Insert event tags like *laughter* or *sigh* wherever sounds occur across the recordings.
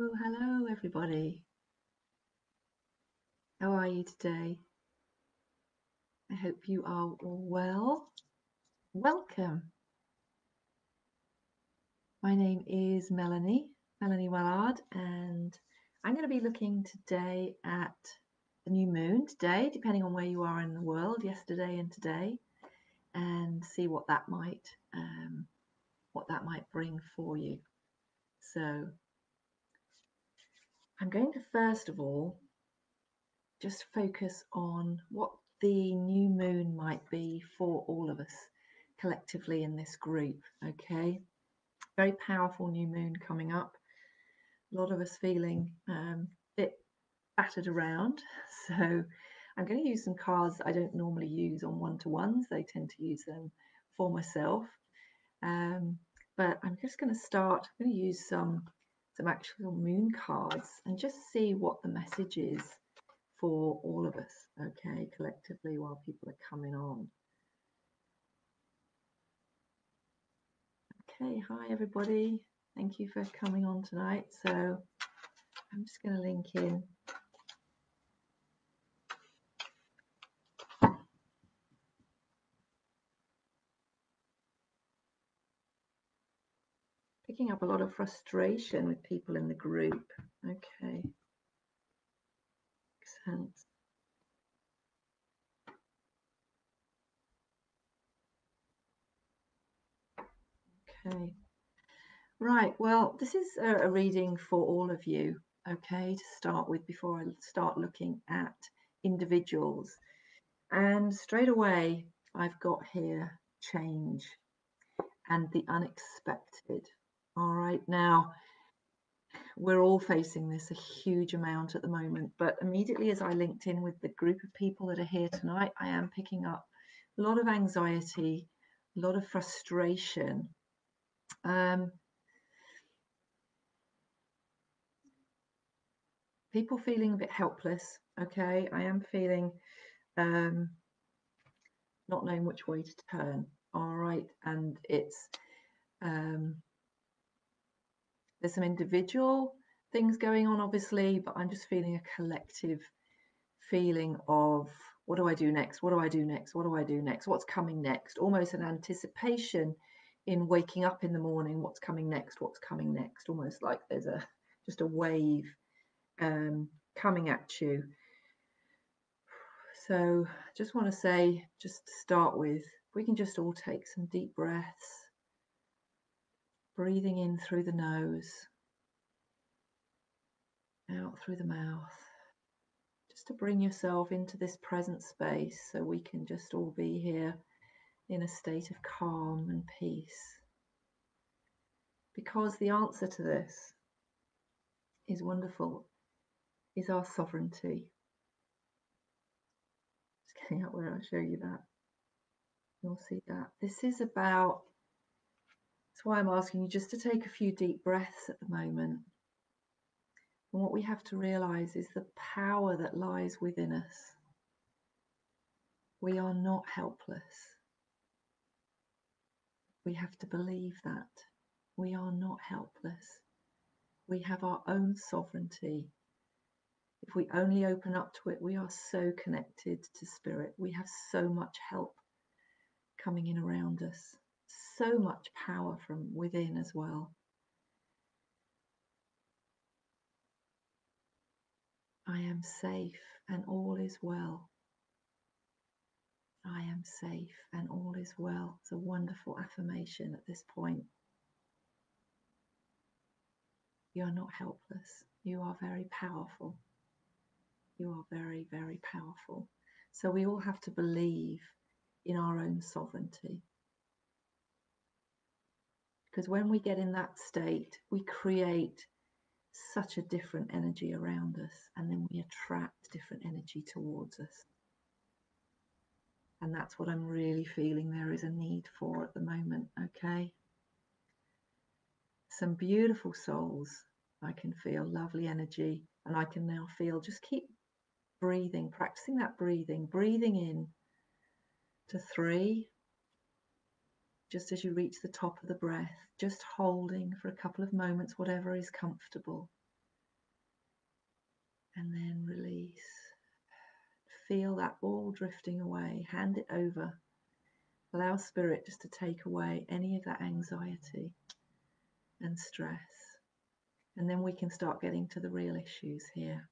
Oh, hello, everybody. How are you today? I hope you are all well. Welcome. My name is Melanie, Melanie Wellard, and I'm going to be looking today at the new moon today, depending on where you are in the world, yesterday and today, and see what that might um, what that might bring for you. So I'm going to first of all just focus on what the new moon might be for all of us collectively in this group. Okay, very powerful new moon coming up. A lot of us feeling um, a bit battered around. *laughs* So I'm going to use some cards I don't normally use on one to ones. They tend to use them for myself. Um, but I'm just going to start. I'm going to use some some actual moon cards and just see what the message is for all of us, okay, collectively while people are coming on. Okay, hi everybody. Thank you for coming on tonight. So I'm just going to link in. Up a lot of frustration with people in the group. Okay. Makes sense. Okay. Right, well, this is a, reading for all of you, okay, to start with before I start looking at individuals. And straight away, I've got here change and the unexpected. All right, now we're all facing this a huge amount at the moment, but immediately as I linked in with the group of people that are here tonight, I am picking up a lot of anxiety, a lot of frustration um, people feeling a bit helpless. Okay, I am feeling um, not knowing which way to turn. All right, and it's um, there's some individual things going on, obviously, but I'm just feeling a collective feeling of what do I do next? What do I do next? What do I do next? What's coming next? Almost an anticipation in waking up in the morning what's coming next what's coming next almost like there's a just a wave um, coming at you so I just want to say just to start with we can just all take some deep breaths breathing in through the nose out through the mouth just to bring yourself into this present space so we can just all be here in a state of calm and peace. Because the answer to this is wonderful, is our sovereignty. Just getting out where I show you that. You'll see that. This is about, that's why I'm asking you just to take a few deep breaths at the moment. And what we have to realize is the power that lies within us. We are not helpless. We have to believe that. We are not helpless. We have our own sovereignty. If we only open up to it, we are so connected to spirit. We have so much help coming in around us, so much power from within as well. I am safe and all is well. I am safe and all is well. It's a wonderful affirmation at this point. You are not helpless. You are very powerful. You are very, very powerful. So we all have to believe in our own sovereignty. Because when we get in that state, we create such a different energy around us, and then we attract different energy towards us. And that's what I'm really feeling there is a need for at the moment, okay? Some beautiful souls. I can feel lovely energy, and I can now feel just keep breathing, practicing that breathing, breathing in to three, just as you reach the top of the breath, just holding for a couple of moments, whatever is comfortable. and then release. Feel that all drifting away. Hand it over. Allow spirit just to take away any of that anxiety and stress. And then we can start getting to the real issues here.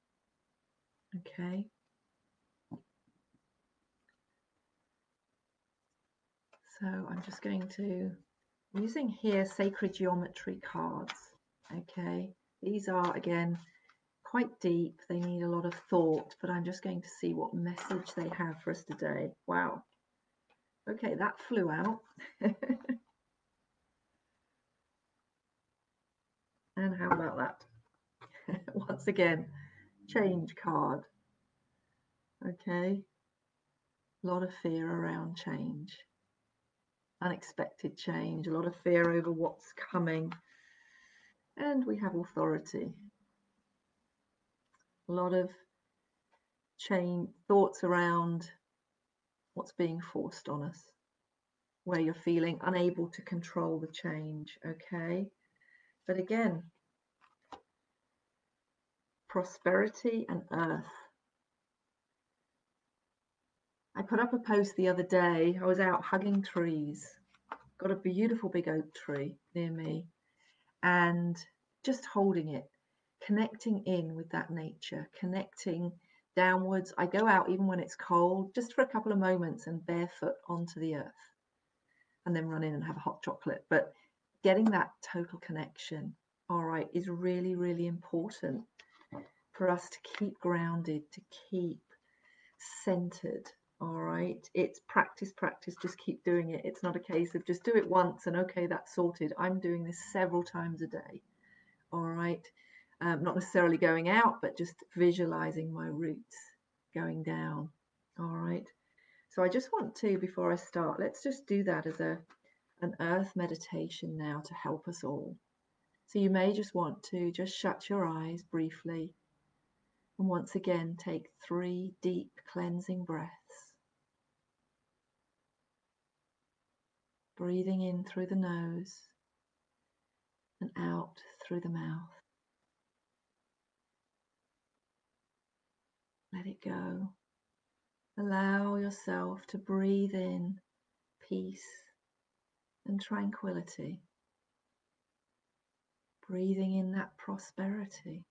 Okay. So I'm just going to, using here sacred geometry cards. Okay. These are, again, quite deep. They need a lot of thought, but I'm just going to see what message they have for us today. Wow. Okay, that flew out. *laughs* and how about that? *laughs* Once again, change card. Okay. A lot of fear around change. Unexpected change, a lot of fear over what's coming. And we have authority. A lot of change thoughts around what's being forced on us, where you're feeling unable to control the change, okay? But again, prosperity and earth. I put up a post the other day. I was out hugging trees. Got a beautiful big oak tree near me and just holding it, connecting in with that nature, connecting downwards. I go out even when it's cold, just for a couple of moments and barefoot onto the earth and then run in and have a hot chocolate. But getting that total connection, all right, is really, really important for us to keep grounded, to keep centered. All right, it's practice, practice, just keep doing it. It's not a case of just do it once and okay, that's sorted. I'm doing this several times a day. All right, um, not necessarily going out, but just visualizing my roots going down. All right. So I just want to, before I start, let's just do that as a an earth meditation now to help us all. So you may just want to just shut your eyes briefly and once again take three deep cleansing breaths. Breathing in through the nose and out through the mouth. Let it go. Allow yourself to breathe in peace and tranquility. Breathing in that prosperity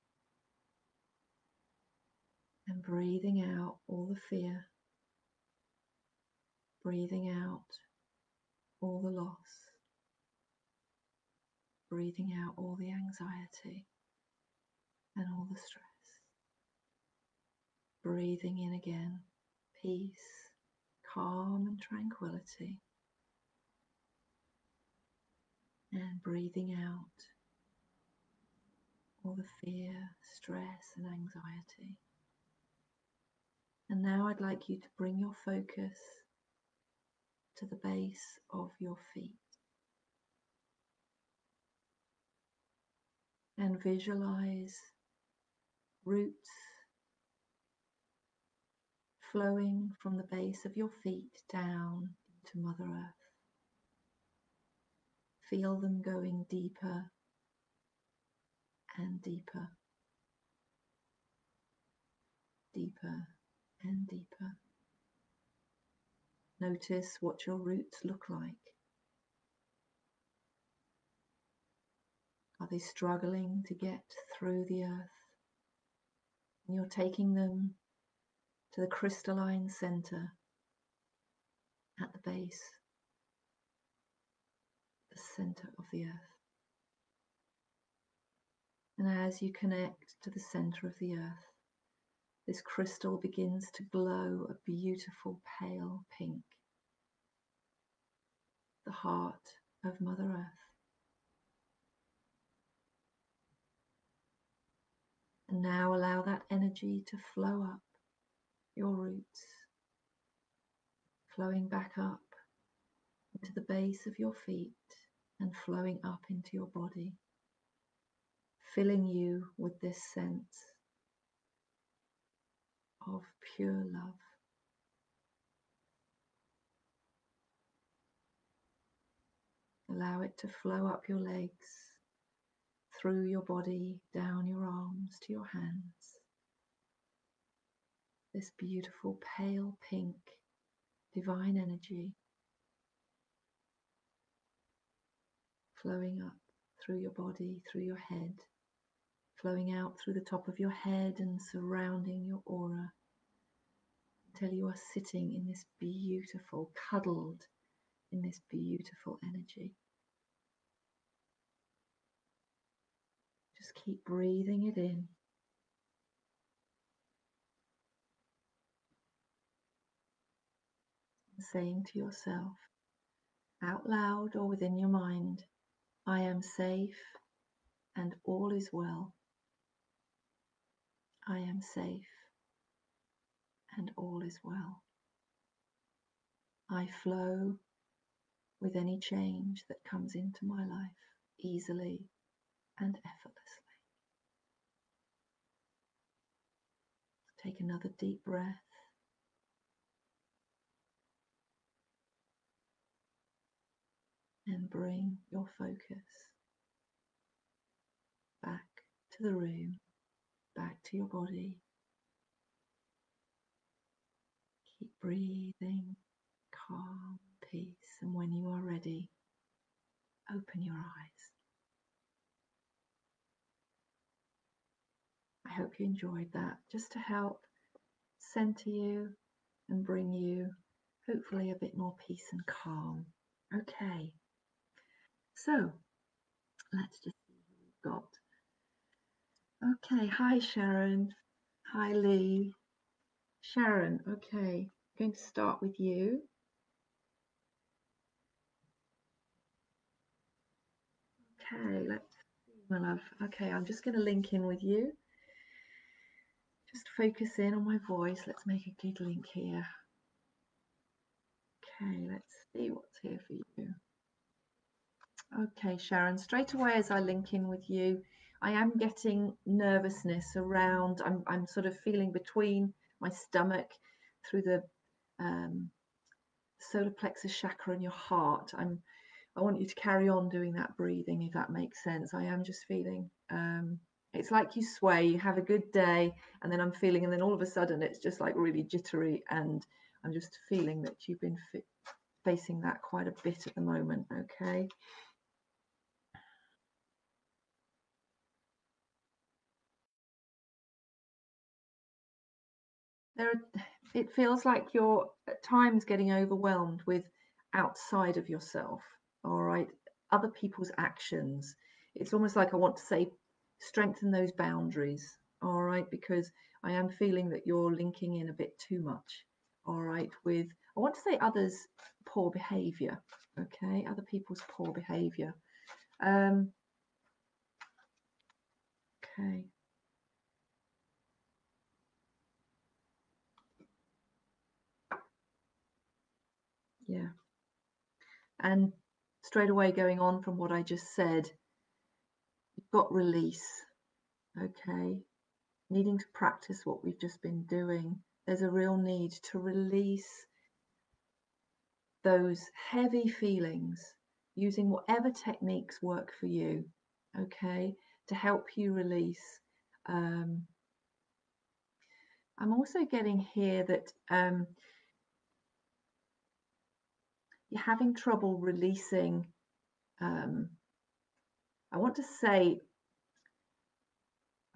and breathing out all the fear. Breathing out all the loss. Breathing out all the anxiety and all the stress breathing in again, peace, calm, and tranquility. And breathing out all the fear, stress, and anxiety. And now I'd like you to bring your focus to the base of your feet. And visualize roots flowing from the base of your feet down into Mother Earth. Feel them going deeper and deeper, deeper and deeper. Notice what your roots look like. Are they struggling to get through the earth? And you're taking them to the crystalline center at the base, the center of the earth. And as you connect to the center of the earth, this crystal begins to glow a beautiful pale pink, the heart of Mother Earth. And now allow that energy to flow up your roots, flowing back up into the base of your feet and flowing up into your body, filling you with this sense of pure love. Allow it to flow up your legs, through your body, down your arms to your hands this beautiful pale pink divine energy flowing up through your body, through your head, flowing out through the top of your head and surrounding your aura until you are sitting in this beautiful, cuddled in this beautiful energy. Just keep breathing it in. saying to yourself out loud or within your mind, I am safe and all is well. I am safe and all is well. I flow with any change that comes into my life easily and effortlessly. Take another deep breath. And bring your focus back to the room, back to your body. Keep breathing, calm, peace, and when you are ready, open your eyes. I hope you enjoyed that just to help center you and bring you hopefully a bit more peace and calm. Okay, so let's just see who we've got. Okay, hi Sharon. Hi Lee. Sharon, okay, I'm going to start with you. Okay, let's see, my love. Okay, I'm just going to link in with you. Just focus in on my voice. Let's make a good link here. Okay, let's see what's here for you. Okay, Sharon, straight away as I link in with you, I am getting nervousness around, I'm, I'm sort of feeling between my stomach through the um, solar plexus chakra and your heart. I'm, I want you to carry on doing that breathing if that makes sense. I am just feeling, um, it's like you sway, you have a good day, and then I'm feeling, and then all of a sudden it's just like really jittery, and I'm just feeling that you've been facing that quite a bit at the moment, okay? There are, it feels like you're at times getting overwhelmed with outside of yourself all right? Other people's actions. It's almost like i want to say strengthen those boundaries all right? Because i am feeling that you're linking in a bit too much all right with i want to say others poor behavior okay? Other people's poor behavior. Um okay Yeah. And straight away, going on from what I just said, you've got release. Okay. Needing to practice what we've just been doing. There's a real need to release those heavy feelings using whatever techniques work for you. Okay. To help you release. Um, I'm also getting here that um, having trouble releasing, um, I want to say,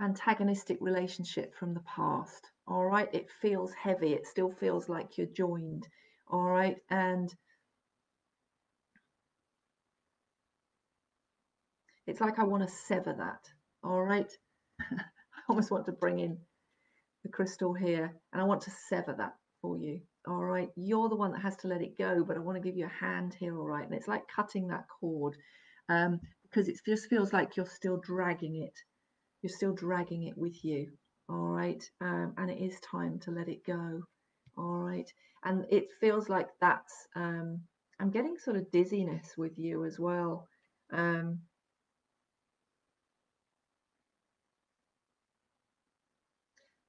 antagonistic relationship from the past. All right, it feels heavy, it still feels like you're joined. All right, and it's like I want to sever that. All right, *laughs* I almost want to bring in the crystal here and I want to sever that for you all right you're the one that has to let it go but i want to give you a hand here all right and it's like cutting that cord um, because it just feels like you're still dragging it you're still dragging it with you all right um, and it is time to let it go all right and it feels like that's um, i'm getting sort of dizziness with you as well um,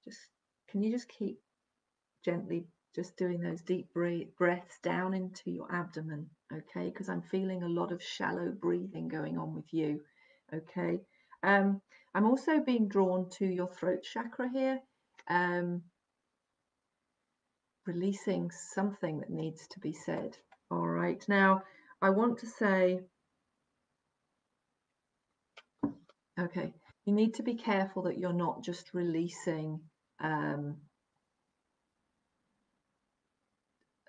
just can you just keep gently just doing those deep breaths down into your abdomen, okay? Because I'm feeling a lot of shallow breathing going on with you, okay? Um, I'm also being drawn to your throat chakra here. Um, releasing something that needs to be said. All right. Now, I want to say, okay, you need to be careful that you're not just releasing. Um,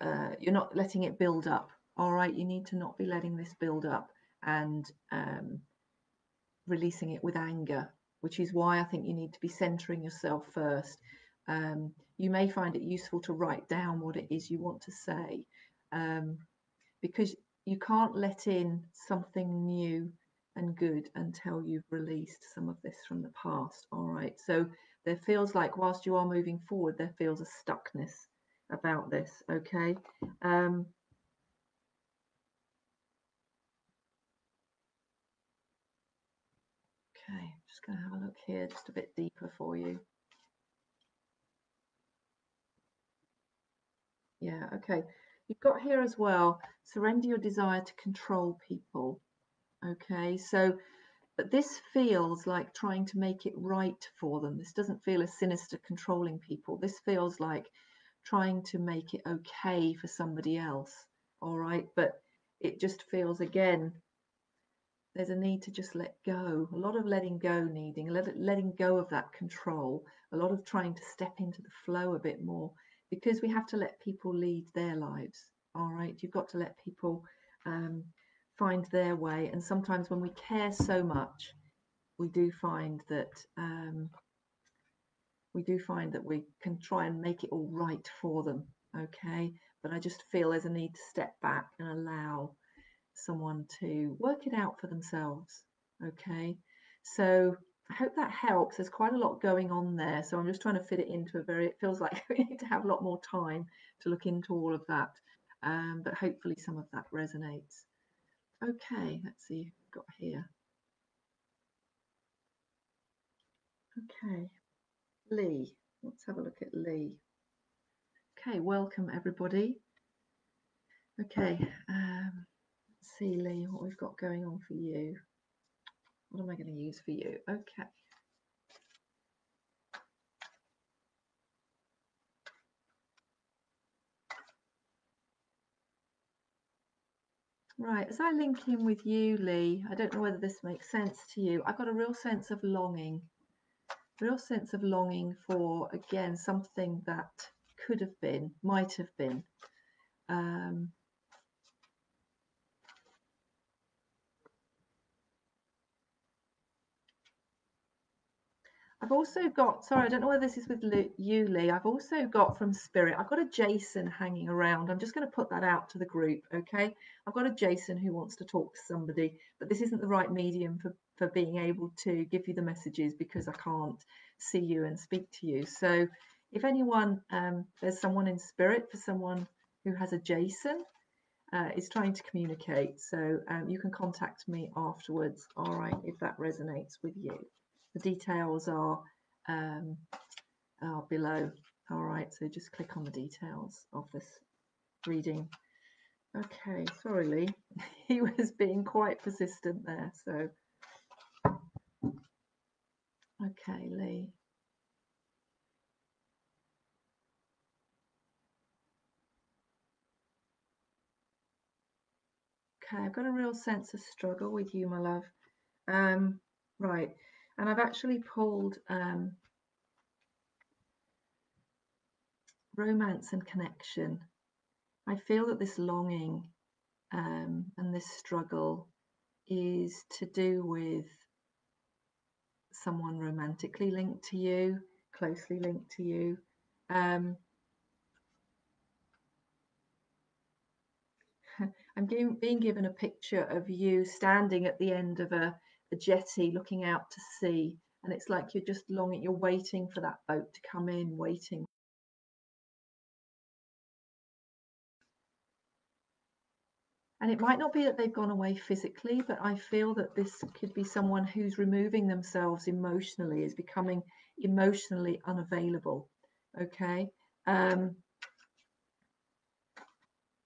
uh, you're not letting it build up. All right. You need to not be letting this build up and um, releasing it with anger, which is why I think you need to be centering yourself first. Um, you may find it useful to write down what it is you want to say um, because you can't let in something new and good until you've released some of this from the past. All right. So there feels like whilst you are moving forward, there feels a stuckness about this. Okay. Um, okay. Just going to have a look here, just a bit deeper for you. Yeah. Okay. You've got here as well, surrender your desire to control people. Okay, so but this feels like trying to make it right for them. This doesn't feel as sinister controlling people. This feels like trying to make it okay for somebody else. All right, but it just feels again there's a need to just let go a lot of letting go needing let, letting go of that control a lot of trying to step into the flow a bit more because we have to let people lead their lives. All right, you've got to let people um, find their way. And sometimes when we care so much, we do find that um, we do find that we can try and make it all right for them. Okay, but I just feel there's a need to step back and allow someone to work it out for themselves. Okay, so I hope that helps. There's quite a lot going on there. So I'm just trying to fit it into a very, it feels like *laughs* we need to have a lot more time to look into all of that. Um, but hopefully some of that resonates. Okay, let's see got here. Okay, Lee. Let's have a look at Lee. Okay, welcome everybody. Okay, um, let's see Lee, what we've got going on for you. What am I going to use for you? Okay. Right, as I link in with you, Lee, I don't know whether this makes sense to you. I've got a real sense of longing, real sense of longing for, again, something that could have been, might have been. Um, I've also got, sorry, I don't know whether this is with you, Lee. I've also got from Spirit, I've got a Jason hanging around. I'm just going to put that out to the group, okay? I've got a Jason who wants to talk to somebody, but this isn't the right medium for, for being able to give you the messages because I can't see you and speak to you. So if anyone, um, there's someone in Spirit for someone who has a Jason, uh, is trying to communicate. So um, you can contact me afterwards, all right, if that resonates with you. The details are, um, are below. All right, so just click on the details of this reading. Okay, sorry, Lee. *laughs* he was being quite persistent there. So, okay, Lee. Okay, I've got a real sense of struggle with you, my love. Um, right, and I've actually pulled um, romance and connection. I feel that this longing um, and this struggle is to do with someone romantically linked to you, closely linked to you. Um, *laughs* I'm being given a picture of you standing at the end of a the jetty looking out to sea and it's like you're just longing you're waiting for that boat to come in waiting and it might not be that they've gone away physically but i feel that this could be someone who's removing themselves emotionally is becoming emotionally unavailable okay? Um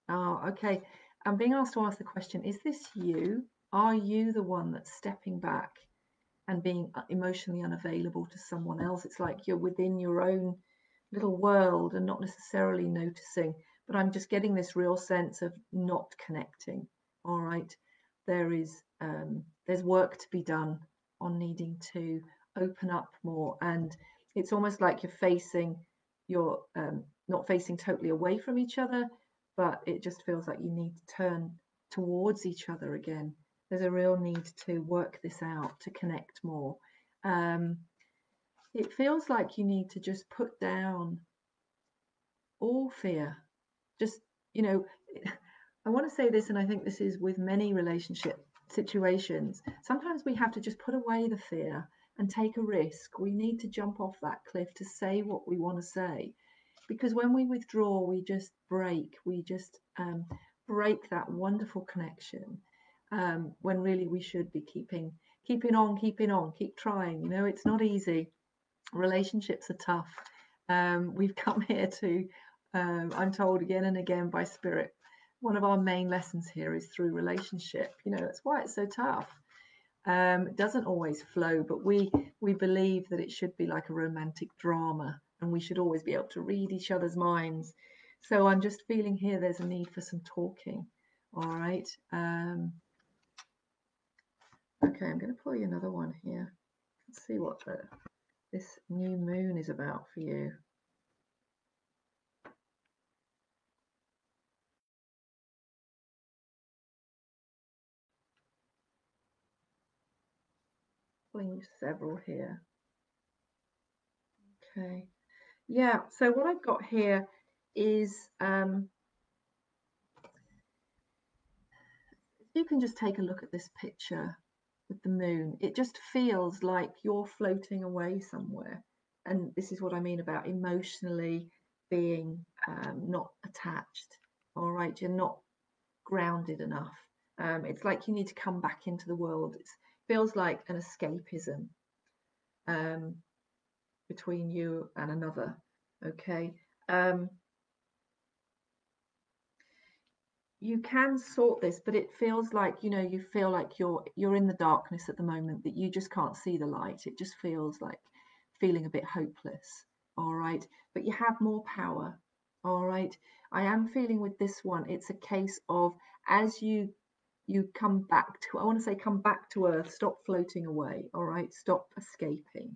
oh okay. I'm being asked to ask the question is this you? Are you the one that's stepping back and being emotionally unavailable to someone else? It's like you're within your own little world and not necessarily noticing, but I'm just getting this real sense of not connecting. All right, there is um, there's work to be done on needing to open up more, and it's almost like you're facing you're um, not facing totally away from each other, but it just feels like you need to turn towards each other again. There's a real need to work this out, to connect more. Um, it feels like you need to just put down all fear. Just, you know, I want to say this, and I think this is with many relationship situations. Sometimes we have to just put away the fear and take a risk. We need to jump off that cliff to say what we want to say. Because when we withdraw, we just break, we just um, break that wonderful connection um, when really we should be keeping keeping on, keeping on, keep trying. You know, it's not easy. Relationships are tough. Um, we've *laughs* come here to, um, I'm told again and again by Spirit, one of our main lessons here is through relationship. You know, that's why it's so tough. Um, it doesn't always flow, but we we believe that it should be like a romantic drama, and we should always be able to read each other's minds. So I'm just feeling here there's a need for some talking. All right. Um, okay, I'm going to pull you another one here. Let's see what the, this new moon is about for you. Several here. Okay. Yeah, so what I've got here is um, you can just take a look at this picture with the moon. It just feels like you're floating away somewhere. And this is what I mean about emotionally being um, not attached. All right, you're not grounded enough. Um, it's like you need to come back into the world. It's feels like an escapism um, between you and another. Okay. Um, you can sort this, but it feels like you know you feel like you're you're in the darkness at the moment that you just can't see the light. It just feels like feeling a bit hopeless. All right, but you have more power. All right. I am feeling with this one, it's a case of as you you come back to, I want to say, come back to earth, stop floating away, all right, stop escaping,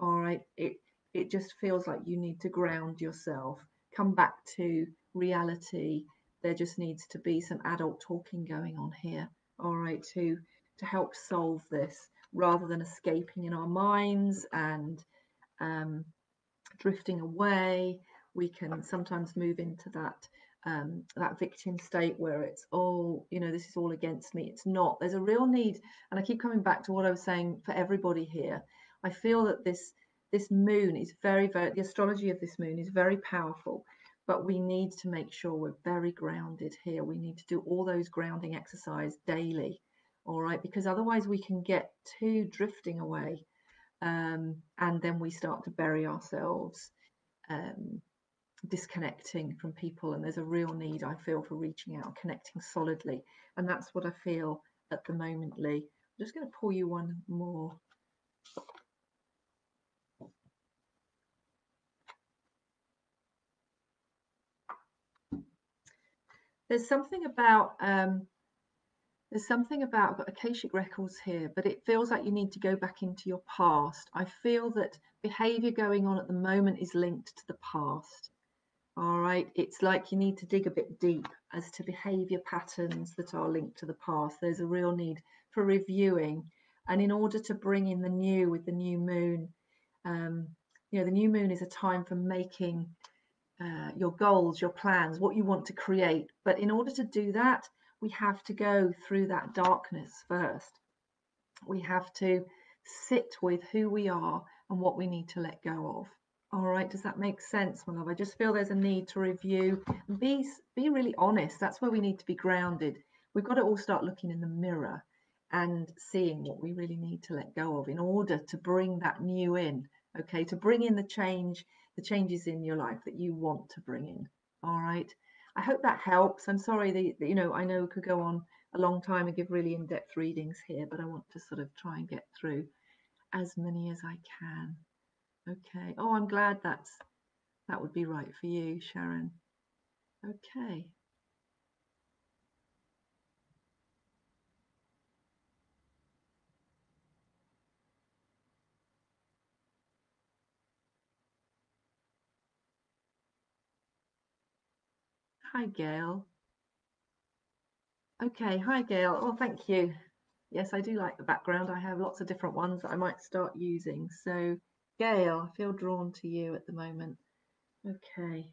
all right. It, it just feels like you need to ground yourself, come back to reality. There just needs to be some adult talking going on here, all right, to, to help solve this rather than escaping in our minds and um, drifting away. We can sometimes move into that um, that victim state where it's oh you know this is all against me. It's not. There's a real need and i keep coming back to what i was saying for everybody here. I feel that this this moon is very very the astrology of this moon is very powerful but we need to make sure we're very grounded here. We need to do all those grounding exercise daily all right? Because otherwise we can get too drifting away um, and then we start to bury ourselves um, disconnecting from people and there's a real need I feel for reaching out connecting solidly and that's what I feel at the moment Lee I'm just going to pull you one more there's something about um, there's something about I've got Akashic records here, but it feels like you need to go back into your past. I feel that behavior going on at the moment is linked to the past. All right, it's like you need to dig a bit deep as to behavior patterns that are linked to the past. There's a real need for reviewing. And in order to bring in the new with the new moon, um, you know, the new moon is a time for making uh, your goals, your plans, what you want to create. But in order to do that, we have to go through that darkness first. We have to sit with who we are and what we need to let go of. All right, does that make sense, my love? I just feel there's a need to review, be be really honest. That's where we need to be grounded. We've got to all start looking in the mirror and seeing what we really need to let go of in order to bring that new in. Okay, to bring in the change, the changes in your life that you want to bring in. All right. I hope that helps. I'm sorry that you know I know could go on a long time and give really in-depth readings here, but I want to sort of try and get through as many as I can. Okay. Oh, I'm glad that's that would be right for you, Sharon. Okay. Hi, Gail. Okay, hi, Gail. Oh, thank you. Yes, I do like the background. I have lots of different ones that I might start using. So, Gail, I feel drawn to you at the moment. Okay.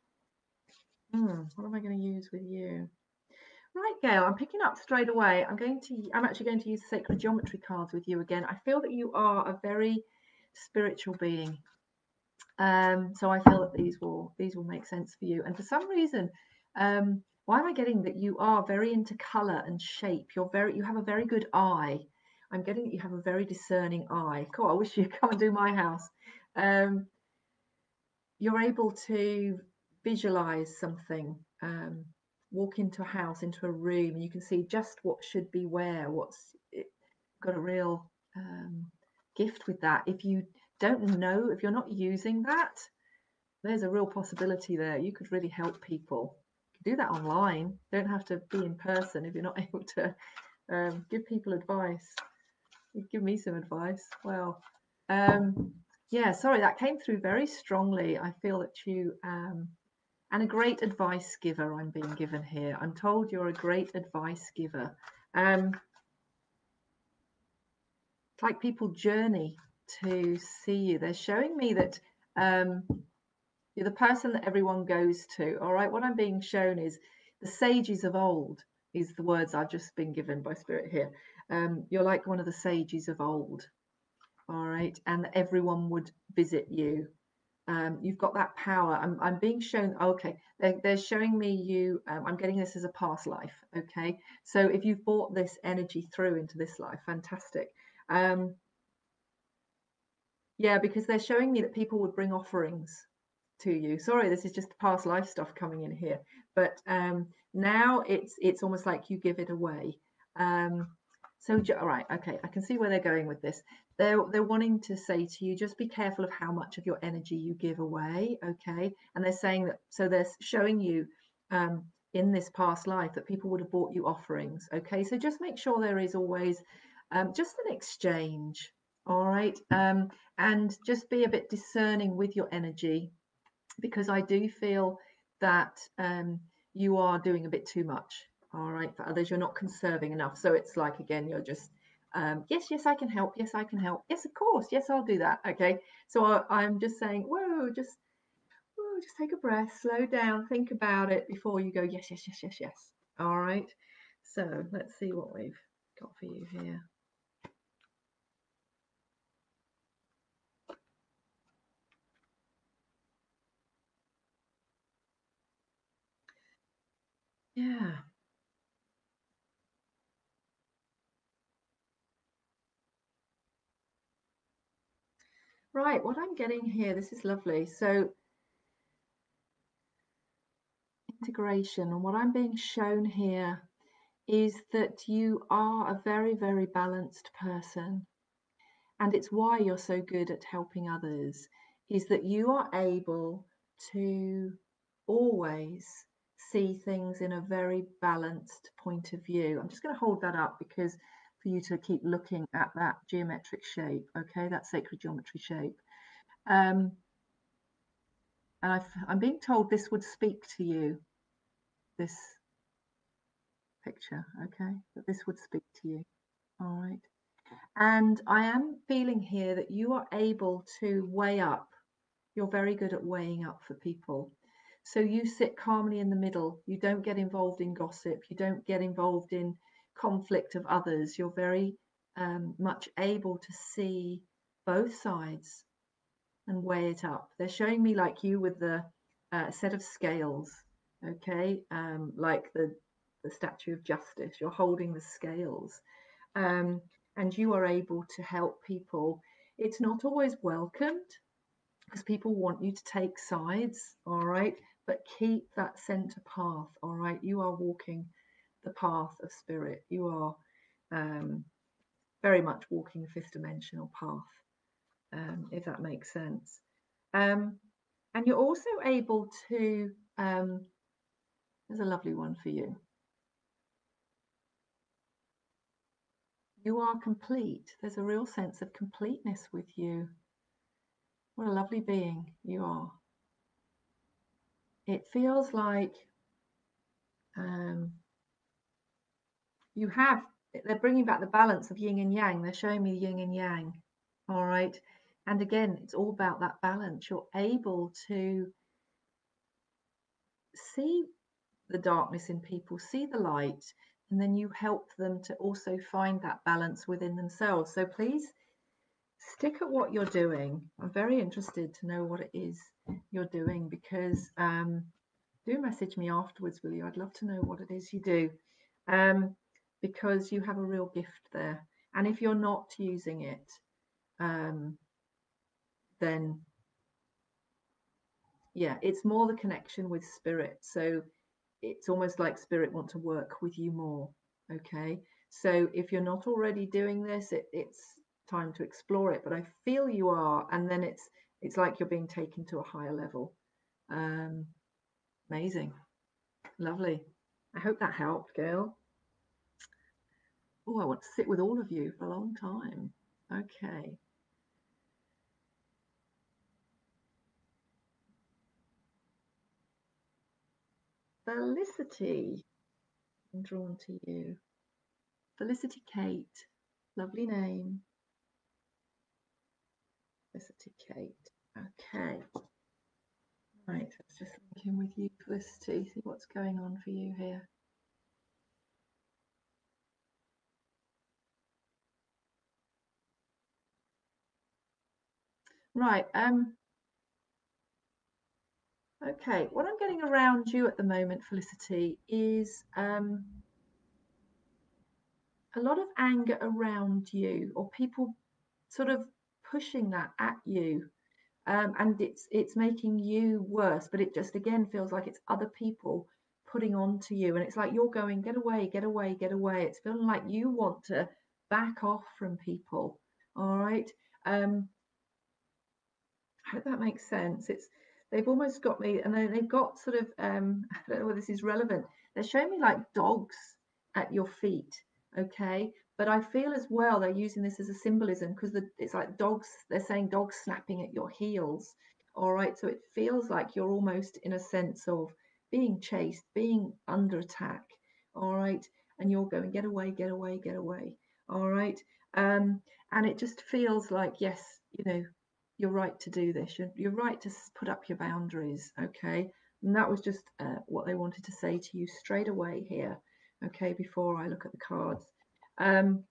Hmm, what am I going to use with you? Right, Gail, I'm picking up straight away. I'm going to, I'm actually going to use sacred geometry cards with you again. I feel that you are a very spiritual being. Um, so I feel that these will, these will make sense for you. And for some reason, um, why am I getting that you are very into color and shape? You're very, you have a very good eye. I'm getting that you have a very discerning eye. Cool. I wish you'd come and do my house. Um, you're able to visualize something, um, walk into a house, into a room, and you can see just what should be where. What's it, got a real um, gift with that. If you don't know, if you're not using that, there's a real possibility there. You could really help people do that online. Don't have to be in person if you're not *laughs* able to um, give people advice. Give me some advice. Well, um, yeah, sorry, that came through very strongly. I feel that you, um, and a great advice giver, I'm being given here. I'm told you're a great advice giver. Um, it's like people journey to see you. They're showing me that um, you're the person that everyone goes to. All right. What I'm being shown is the sages of old, is the words I've just been given by Spirit here. Um, you're like one of the sages of old. All right. And everyone would visit you. Um, you've got that power. I'm, I'm being shown, okay, they're, they're showing me you, um, I'm getting this as a past life. Okay. So if you've brought this energy through into this life, fantastic. Um, yeah, because they're showing me that people would bring offerings to you. Sorry, this is just past life stuff coming in here, but um, now it's it's almost like you give it away. Um, so all right, okay, I can see where they're going with this. They're they're wanting to say to you, just be careful of how much of your energy you give away. Okay, and they're saying that so they're showing you um, in this past life that people would have bought you offerings. Okay, so just make sure there is always um, just an exchange. All right, um, and just be a bit discerning with your energy because I do feel that um, you are doing a bit too much. All right, for others, you're not conserving enough. So it's like, again, you're just, um, yes, yes, I can help. Yes, I can help. Yes, of course. Yes, I'll do that. Okay. So I, am just saying, whoa, just, whoa, just take a breath, slow down, think about it before you go, yes, yes, yes, yes, yes. All right. So let's see what we've got for you here. Yeah. Right, what I'm getting here, this is lovely. So integration and what I'm being shown here is that you are a very, very balanced person. And it's why you're so good at helping others, is that you are able to always see things in a very balanced point of view. I'm just going to hold that up because for you to keep looking at that geometric shape, okay, that sacred geometry shape. Um, and I've, I'm being told this would speak to you, this picture, okay, that this would speak to you, all right. And I am feeling here that you are able to weigh up. You're very good at weighing up for people. So you sit calmly in the middle. You don't get involved in gossip. You don't get involved in conflict of others. You're very um, much able to see both sides and weigh it up. They're showing me like you with the uh, set of scales, okay, um, like the the statue of justice. You're holding the scales, um, and you are able to help people. It's not always welcomed because people want you to take sides, all right but keep that center path all right you are walking the path of spirit you are um, very much walking the fifth dimensional path um, if that makes sense um, and you're also able to, um, there's a lovely one for you. You are complete. There's a real sense of completeness with you. What a lovely being you are. It feels like um, you have, they're bringing back the balance of yin and yang. They're showing me yin and yang. All right. And again, it's all about that balance. You're able to see the darkness in people, see the light, and then you help them to also find that balance within themselves. So please stick at what you're doing. I'm very interested to know what it is you're doing because um, do message me afterwards, will you? I'd love to know what it is you do um, because you have a real gift there. And if you're not using it, um, then yeah, it's more the connection with spirit. So it's almost like spirit want to work with you more. Okay. So if you're not already doing this, it, it's time to explore it. But I feel you are, and then it's it's like you're being taken to a higher level. Um, amazing, lovely. I hope that helped, Gail. Oh, I want to sit with all of you for a long time. Okay. Felicity. I'm drawn to you. Felicity Kate. Lovely name. Felicity Kate. Okay. Right, let's just link in with you, Felicity, see what's going on for you here. Right, um, Okay, what I'm getting around you at the moment, Felicity, is um, a lot of anger around you, or people sort of pushing that at you, um, and it's it's making you worse. But it just again feels like it's other people putting on to you, and it's like you're going, get away, get away, get away. It's feeling like you want to back off from people. All right. Um, I hope that makes sense. It's they've almost got me, and then they've got sort of um, *laughs* I don't know whether this is relevant. They're showing me like dogs at your feet, okay? But I feel as well they're using this as a symbolism because the it's like dogs. They're saying dogs snapping at your heels. All right, so it feels like you're almost in a sense of being chased, being under attack. All right, and you're going get away, get away, get away. All right, um, and it just feels like yes, you know, you're right to do this. You're, right to put up your boundaries, okay? And that was just uh, what they wanted to say to you straight away here, okay, before I look at the cards. Um,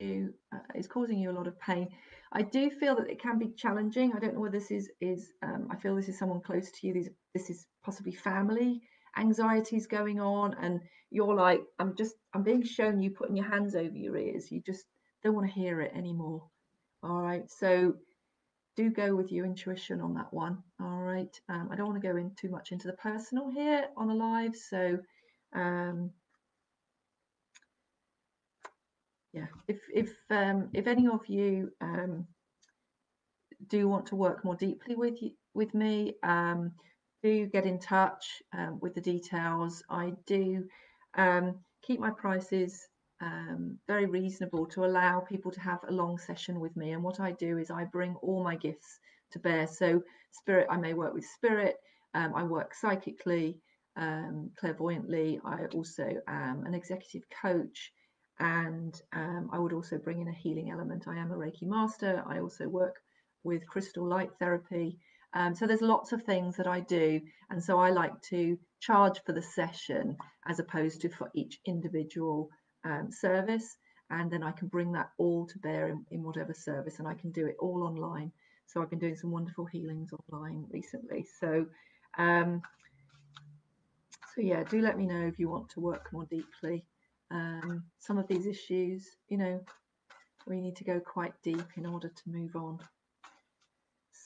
you, uh, is causing you a lot of pain. I do feel that it can be challenging. I don't know whether this is is um, I feel this is someone close to you. These, this is possibly family anxieties going on and you're like i'm just i'm being shown you putting your hands over your ears. You just don't want to hear it anymore. All right so do go with your intuition on that one. All right um, i don't want to go in too much into the personal here on the live so um, yeah if if um, if any of you um, do want to work more deeply with you with me um, do get in touch um, with the details. I do um, keep my prices um, very reasonable to allow people to have a long session with me. And what I do is I bring all my gifts to bear. So, spirit, I may work with spirit, um, I work psychically, um, clairvoyantly. I also am an executive coach. And um, I would also bring in a healing element. I am a Reiki master. I also work with crystal light therapy. Um, so there's lots of things that I do, and so I like to charge for the session as opposed to for each individual um, service, and then I can bring that all to bear in, in, whatever service, and I can do it all online. So I've been doing some wonderful healings online recently. So, um, so yeah, do let me know if you want to work more deeply. Um, some of these issues, you know, we need to go quite deep in order to move on.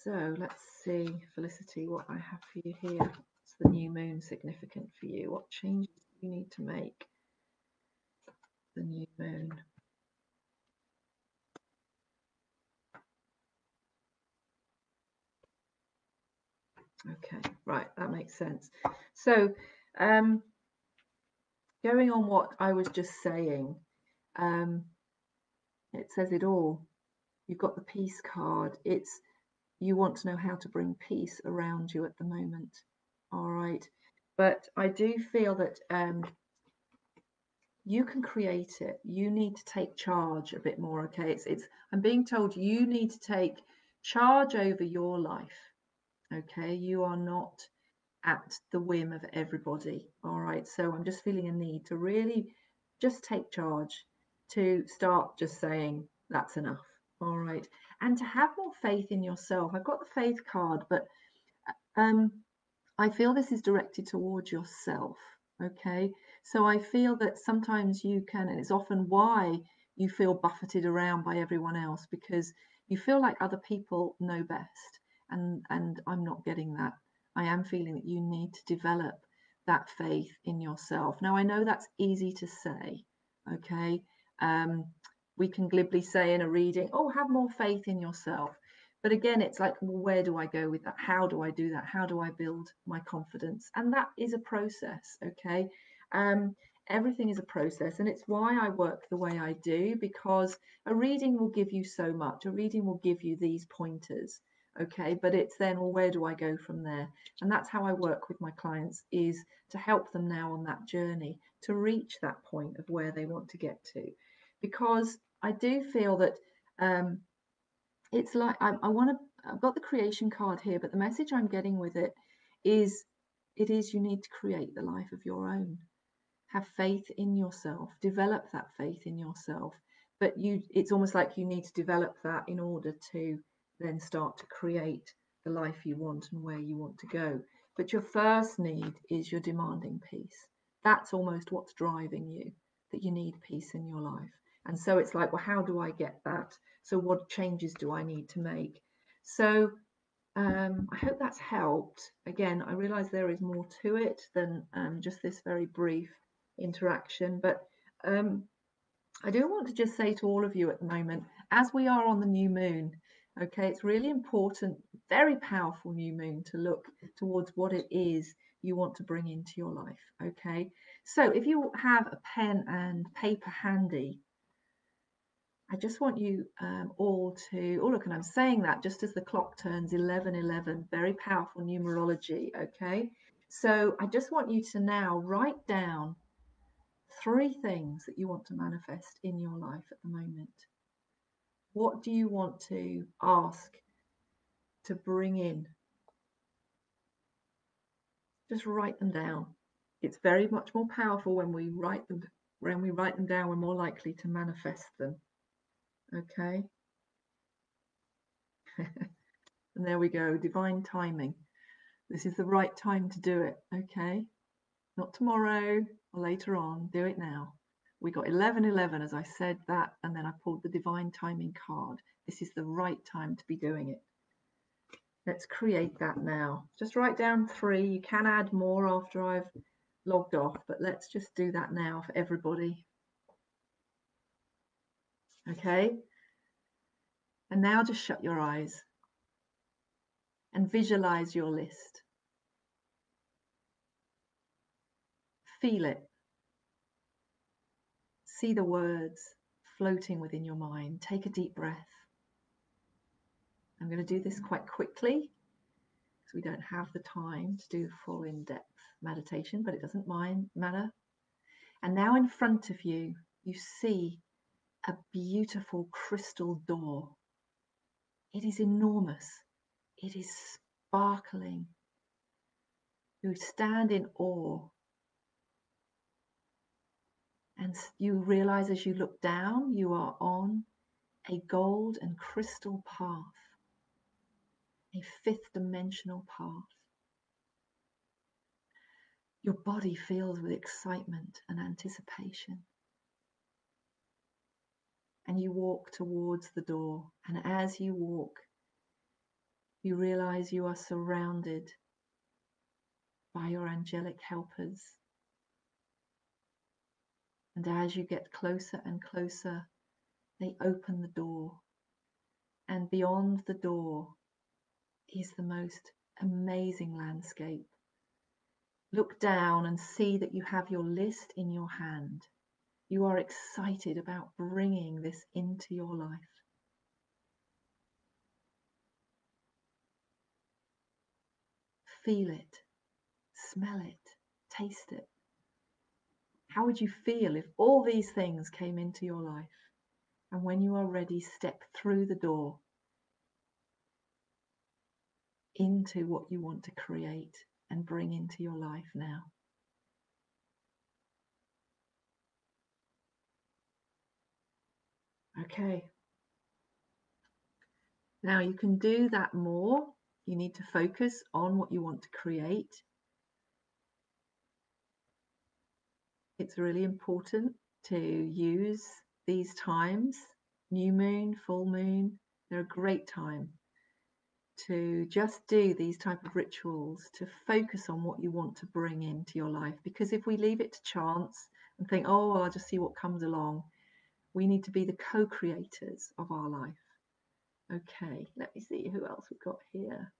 So let's see, Felicity, what I have for you here. What's the new moon significant for you? What changes do you need to make? The new moon. Okay, right, that makes sense. So, um, going on what I was just saying, um, it says it all. You've got the peace card. It's you want to know how to bring peace around you at the moment. All right. But I do feel that um, you can create it. You need to take charge a bit more. Okay. It's, it's, I'm being told you need to take charge over your life. Okay. You are not at the whim of everybody. All right. So I'm just feeling a need to really just take charge, to start just saying, that's enough. All right. And to have more faith in yourself. I've got the faith card, but um, I feel this is directed towards yourself. Okay. So I feel that sometimes you can, and it's often why you feel buffeted around by everyone else because you feel like other people know best. And, and I'm not getting that. I am feeling that you need to develop that faith in yourself. Now, I know that's easy to say, okay? Um, we can glibly say in a reading, oh, have more faith in yourself. But again, it's like, well, where do I go with that? How do I do that? How do I build my confidence? And that is a process, okay? Um, everything is a process, and it's why I work the way I do because a reading will give you so much. A reading will give you these pointers okay but it's then well where do i go from there and that's how i work with my clients is to help them now on that journey to reach that point of where they want to get to because i do feel that um, it's like i, I want to i've got the creation card here but the message i'm getting with it is it is you need to create the life of your own have faith in yourself develop that faith in yourself but you it's almost like you need to develop that in order to then start to create the life you want and where you want to go. But your first need is you're demanding peace. That's almost what's driving you, that you need peace in your life. And so it's like, well, how do I get that? So, what changes do I need to make? So, um, I hope that's helped. Again, I realize there is more to it than um, just this very brief interaction, but um, I do want to just say to all of you at the moment, as we are on the new moon, Okay, it's really important, very powerful new moon to look towards what it is you want to bring into your life. Okay, so if you have a pen and paper handy, I just want you um, all to, oh, look, and I'm saying that just as the clock turns 11 11, very powerful numerology. Okay, so I just want you to now write down three things that you want to manifest in your life at the moment. What do you want to ask to bring in? Just write them down. It's very much more powerful when we write them when we write them down, we're more likely to manifest them. Okay. *laughs* and there we go, divine timing. This is the right time to do it. Okay. Not tomorrow or later on, do it now we got 11 11 as I said that, and then I pulled the divine timing card. This is the right time to be doing it. Let's create that now. Just write down three. You can add more after I've logged off, but let's just do that now for everybody. Okay. And now just shut your eyes and visualize your list. Feel it See the words floating within your mind. Take a deep breath. I'm going to do this quite quickly because we don't have the time to do full in depth meditation, but it doesn't mind, matter. And now in front of you, you see a beautiful crystal door. It is enormous, it is sparkling. You stand in awe and you realize as you look down, you are on a gold and crystal path, a fifth dimensional path. Your body fills with excitement and anticipation. And you walk towards the door. And as you walk, you realize you are surrounded by your angelic helpers and as you get closer and closer, they open the door. And beyond the door is the most amazing landscape. Look down and see that you have your list in your hand. You are excited about bringing this into your life. Feel it, smell it, taste it. How would you feel if all these things came into your life? And when you are ready, step through the door into what you want to create and bring into your life now. Okay. Now you can do that more. You need to focus on what you want to create. It's really important to use these times, new moon, full moon, they're a great time to just do these type of rituals to focus on what you want to bring into your life because if we leave it to chance and think oh well, i'll just see what comes along we need to be the co-creators of our life okay let me see who else we've got here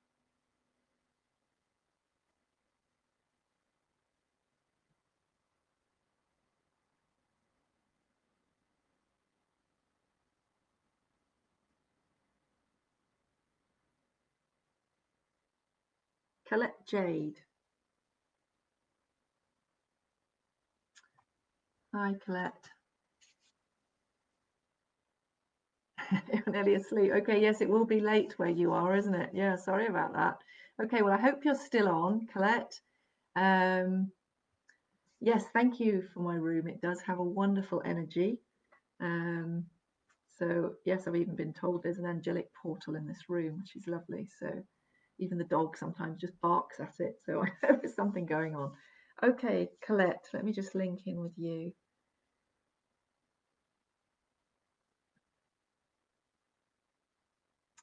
Colette Jade. Hi, Colette. *laughs* You're nearly asleep. Okay, yes, it will be late where you are, isn't it? Yeah, sorry about that. Okay, well, I hope you're still on, Colette. Um, yes, thank you for my room. It does have a wonderful energy. Um, so, yes, I've even been told there's an angelic portal in this room, which is lovely. So, even the dog sometimes just barks at it. So *laughs* I know there's something going on. Okay, Colette, let me just link in with you.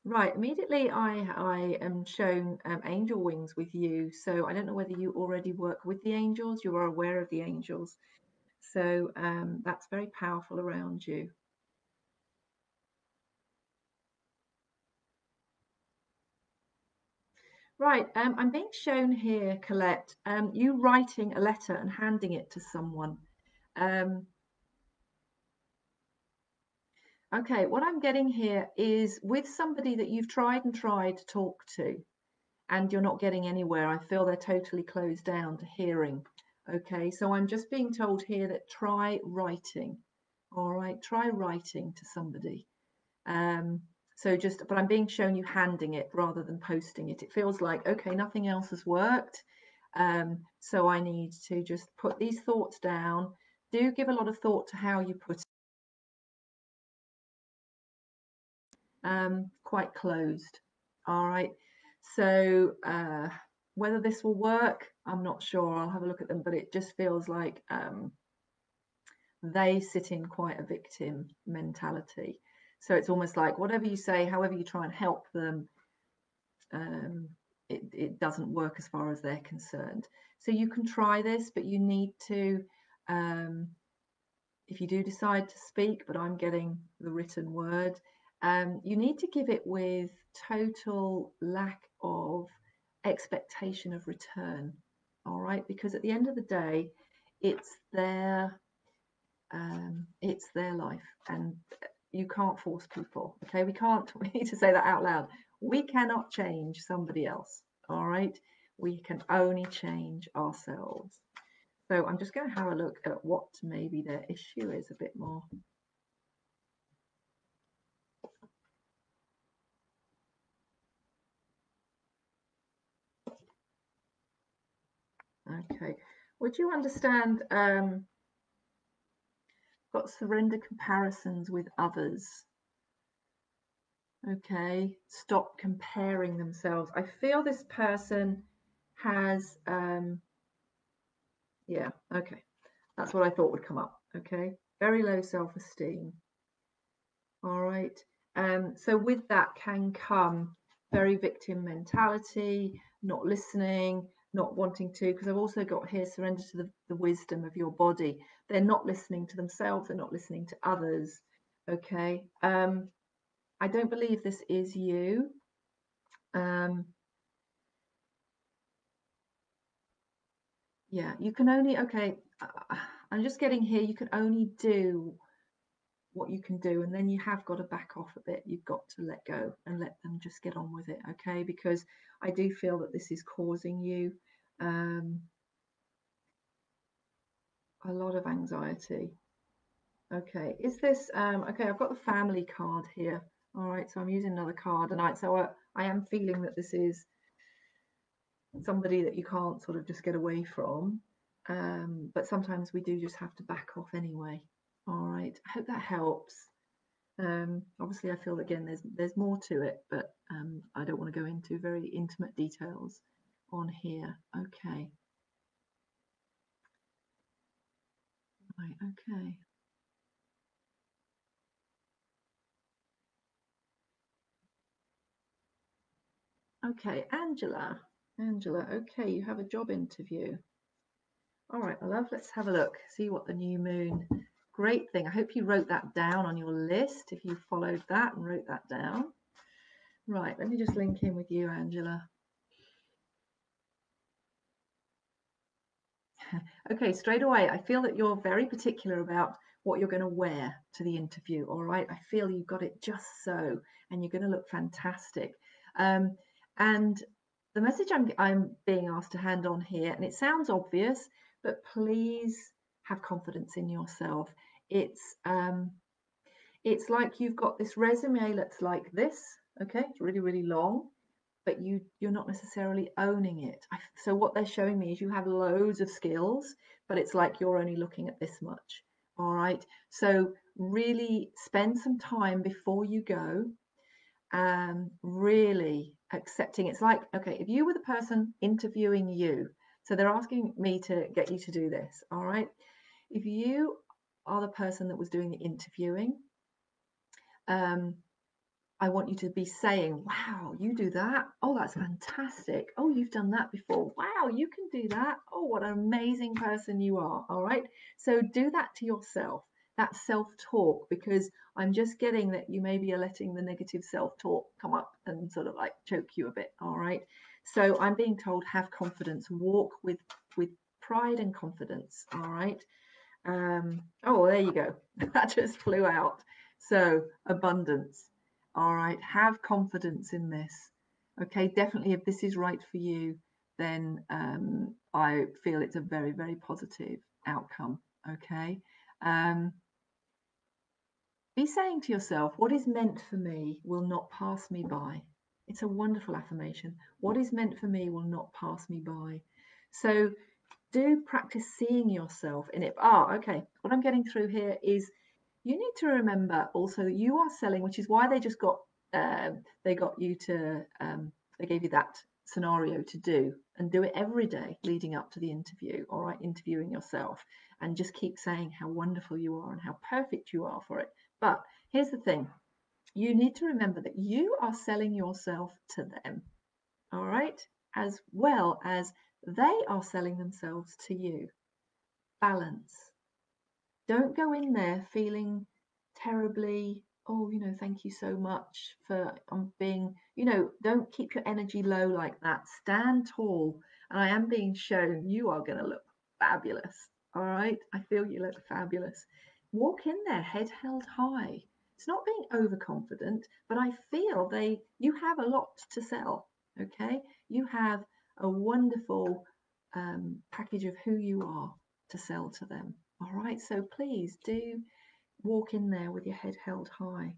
Right, immediately I, I am shown um, angel wings with you. So I don't know whether you already work with the angels, you are aware of the angels. So um, that's very powerful around you. Right, um, I'm being shown here, Colette, um, you writing a letter and handing it to someone. Um, okay, what I'm getting here is with somebody that you've tried and tried to talk to and you're not getting anywhere. I feel they're totally closed down to hearing. Okay, so I'm just being told here that try writing. All right, try writing to somebody. Um, so just, but I'm being shown you handing it rather than posting it. It feels like, okay, nothing else has worked. Um, so I need to just put these thoughts down. Do give a lot of thought to how you put Um, quite closed. All right. So uh, whether this will work, I'm not sure. I'll have a look at them, but it just feels like um, they sit in quite a victim mentality. So it's almost like whatever you say, however you try and help them, um, it, it doesn't work as far as they're concerned. So you can try this, but you need to, um, if you do decide to speak, but I'm getting the written word, um, you need to give it with total lack of expectation of return. All right, because at the end of the day, it's their um, it's their life, and you can't force people. Okay, we can't. *laughs* We need to say that out loud. We cannot change somebody else. All right, we can only change ourselves. So I'm just going to have a look at what maybe their issue is a bit more. Okay, would you understand um, got surrender comparisons with others. Okay, stop comparing themselves. I feel this person has, um, yeah, okay. That's what I thought would come up. Okay, very low self esteem. All right. Um, so with that can come very victim mentality, not listening, not wanting to, because I've also got here surrender to the, the wisdom of your body. They're not listening to themselves, they're not listening to others. Okay. Um, I don't believe this is you. Um, yeah, you can only, okay, I'm just getting here, you can only do what you can do and then you have got to back off a bit. You've got to let go and let them just get on with it okay? Because i do feel that this is causing you um, a lot of anxiety. Okay is this um, okay i've got the family card here. All right so i'm using another card tonight so I, I am feeling that this is somebody that you can't sort of just get away from um, but sometimes we do just have to back off anyway all right, I hope that helps. Um, obviously, I feel again there's there's more to it, but um, I don't want to go into very intimate details on here. Okay. Right. Okay. Okay, Angela. Angela, okay, you have a job interview. All right, my love, let's have a look, see what the new moon great thing. I hope you wrote that down on your list if you followed that and wrote that down. Right, let me just link in with you, Angela. *laughs* okay, straight away, I feel that you're very particular about what you're going to wear to the interview. All right, I feel you've got it just so, and you're going to look fantastic. Um, and the message I'm, I'm being asked to hand on here, and it sounds obvious, but please have confidence in yourself it's um, it's like you've got this resume that's like this, okay, it's really really long, but you you're not necessarily owning it. I, so what they're showing me is you have loads of skills, but it's like you're only looking at this much. All right, so really spend some time before you go, um, really accepting. It's like okay, if you were the person interviewing you, so they're asking me to get you to do this. All right, if you are the person that was doing the interviewing. Um, I want you to be saying, wow, you do that. Oh, that's fantastic. Oh, you've done that before. Wow, you can do that. Oh, what an amazing person you are. All right. So do that to yourself, that self talk, because I'm just getting that you maybe are letting the negative self talk come up and sort of like choke you a bit. All right. So I'm being told have confidence, walk with with pride and confidence. All right. Um, oh, there you go. *laughs* that just flew out. So, abundance. All right, have confidence in this. Okay, definitely, if this is right for you, then um, I feel it's a very, very positive outcome. Okay. Um, be saying to yourself, what is meant for me will not pass me by. It's a wonderful affirmation. What is meant for me will not pass me by. So do practice seeing yourself in it. Ah, okay. What I'm getting through here is you need to remember also that you are selling, which is why they just got uh, they got you to um, they gave you that scenario to do and do it every day leading up to the interview. All right, interviewing yourself and just keep saying how wonderful you are and how perfect you are for it. But here's the thing: you need to remember that you are selling yourself to them. All right, as well as they are selling themselves to you. Balance. Don't go in there feeling terribly, oh, you know, thank you so much for um, being, you know, don't keep your energy low like that. Stand tall. And I am being shown you are going to look fabulous. All right. I feel you look fabulous. Walk in there, head held high. It's not being overconfident, but I feel they you have a lot to sell. Okay. You have a wonderful um, package of who you are to sell to them. All right, so please do walk in there with your head held high.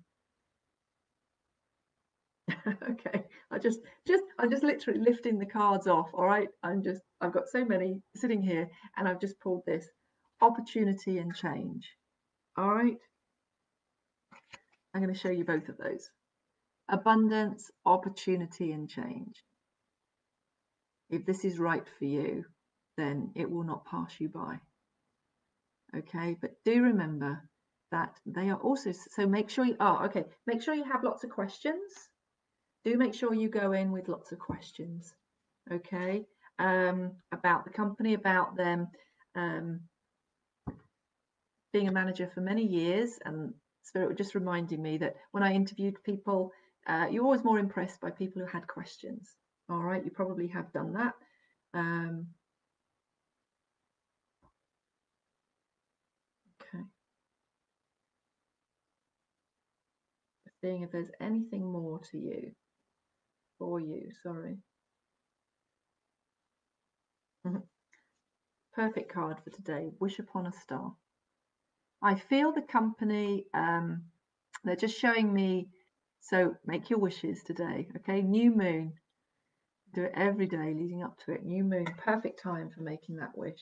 *laughs* okay, I just, just, I'm just literally lifting the cards off. All right, I'm just, I've got so many sitting here, and I've just pulled this opportunity and change. All right, I'm going to show you both of those abundance, opportunity, and change if this is right for you, then it will not pass you by. Okay, but do remember that they are also, so make sure you, oh, okay, make sure you have lots of questions. Do make sure you go in with lots of questions, okay, um, about the company, about them um, being a manager for many years. And Spirit just reminded me that when I interviewed people, uh, you're always more impressed by people who had questions. All right, you probably have done that. Um, okay. Seeing if there's anything more to you, for you, sorry. Mm-hmm. Perfect card for today, Wish Upon a Star. I feel the company, um, they're just showing me, so make your wishes today, okay? New moon, do it every day leading up to it. New moon, perfect time for making that wish.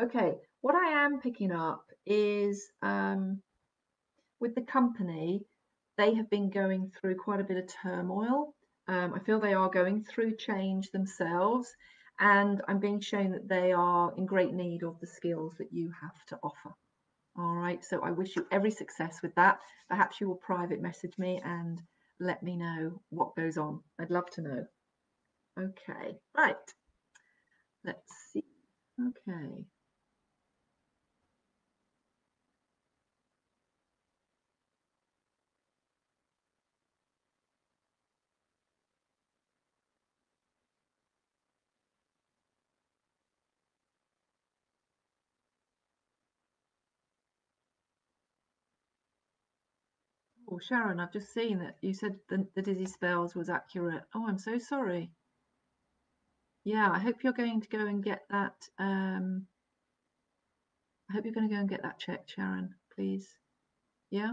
Okay, what I am picking up is um, with the company, they have been going through quite a bit of turmoil. Um, I feel they are going through change themselves, and I'm being shown that they are in great need of the skills that you have to offer. All right, so I wish you every success with that. Perhaps you will private message me and let me know what goes on. I'd love to know. Okay, right. Let's see. Okay. Oh, Sharon, I've just seen that you said the, the dizzy spells was accurate. Oh, I'm so sorry. Yeah, I hope you're going to go and get that. Um, I hope you're going to go and get that checked, Sharon, please. Yeah.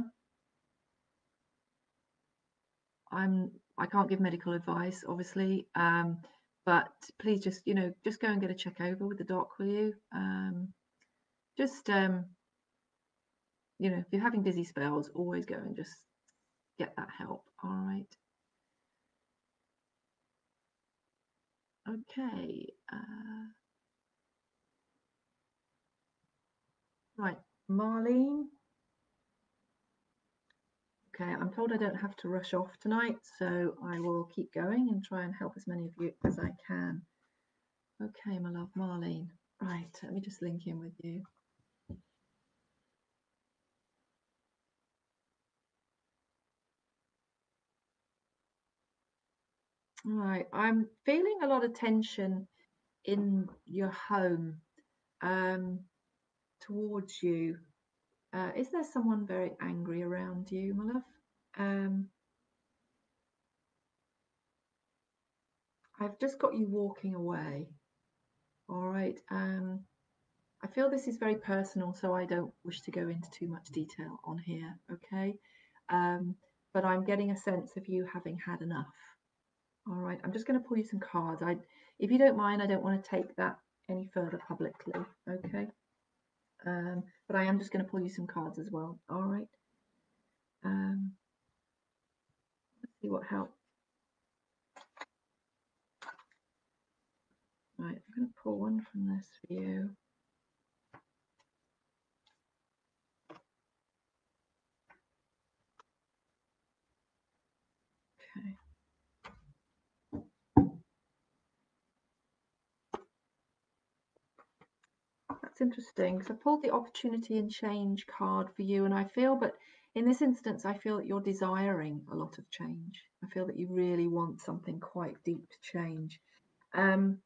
I'm. I can't give medical advice, obviously, um, but please just, you know, just go and get a check over with the doc, will you? Um, just, um, you know, if you're having dizzy spells, always go and just get that help. All right. Okay. Uh, right, Marlene. Okay, I'm told I don't have to rush off tonight, so I will keep going and try and help as many of you as I can. Okay, my love, Marlene. Right, let me just link in with you. I'm feeling a lot of tension in your home um, towards you. Uh, is there someone very angry around you, my love? Um, I've just got you walking away. All right. Um, I feel this is very personal, so I don't wish to go into too much detail on here. Okay. Um, but I'm getting a sense of you having had enough. All right, I'm just going to pull you some cards. I, if you don't mind, I don't want to take that any further publicly. Okay. Um, but I am just going to pull you some cards as well. All right. Um, let's see what helps. Right, I'm going to pull one from this for you. Okay. Interesting because I pulled the opportunity and change card for you, and I feel, but in this instance, I feel that you're desiring a lot of change. I feel that you really want something quite deep to change. Um,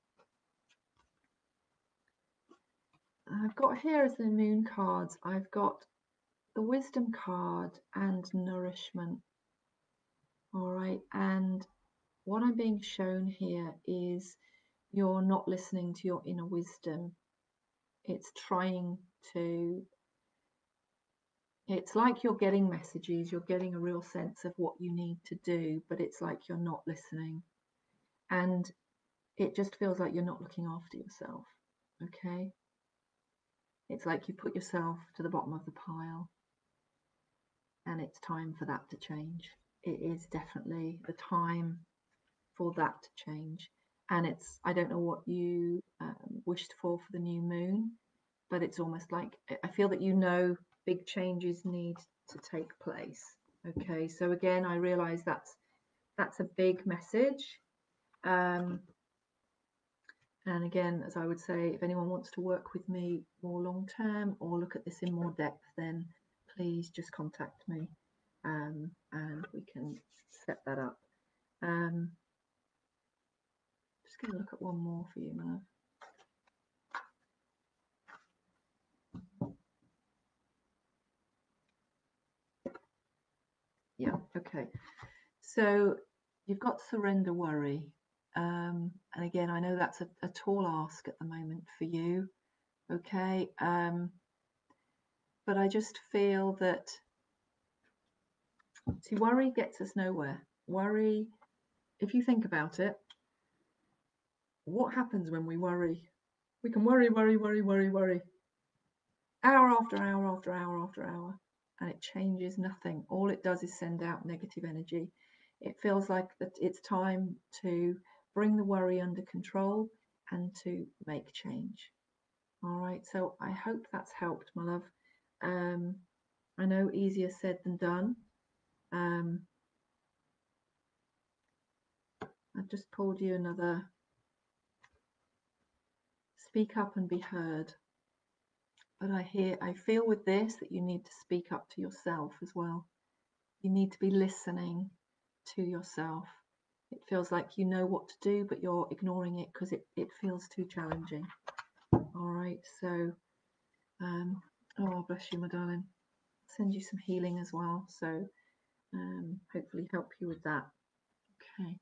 I've got here as the moon cards, I've got the wisdom card and nourishment. All right, and what I'm being shown here is you're not listening to your inner wisdom. It's trying to, it's like you're getting messages, you're getting a real sense of what you need to do, but it's like you're not listening. And it just feels like you're not looking after yourself. Okay. It's like you put yourself to the bottom of the pile and it's time for that to change. It is definitely the time for that to change. And it's, I don't know what you um, wished for for the new moon, but it's almost like I feel that you know big changes need to take place. Okay, so again, I realize that's that's a big message. Um, and again, as I would say, if anyone wants to work with me more long term or look at this in more depth, then please just contact me um, and we can set that up. Um, just going to look at one more for you, Merv. Yeah, okay. So you've got surrender worry. Um, and again, I know that's a, a tall ask at the moment for you. Okay. Um, but I just feel that, see, worry gets us nowhere. Worry, if you think about it, what happens when we worry? We can worry, worry, worry, worry, worry. Hour after hour after hour after hour. And it changes nothing. All it does is send out negative energy. It feels like that it's time to bring the worry under control and to make change. All right, so I hope that's helped, my love. Um, I know easier said than done. Um, I've just pulled you another speak up and be heard. But I hear, I feel with this that you need to speak up to yourself as well. You need to be listening to yourself. It feels like you know what to do, but you're ignoring it because it, it feels too challenging. All right, so, um, oh, bless you, my darling. Send you some healing as well. So, um, hopefully, help you with that. Okay.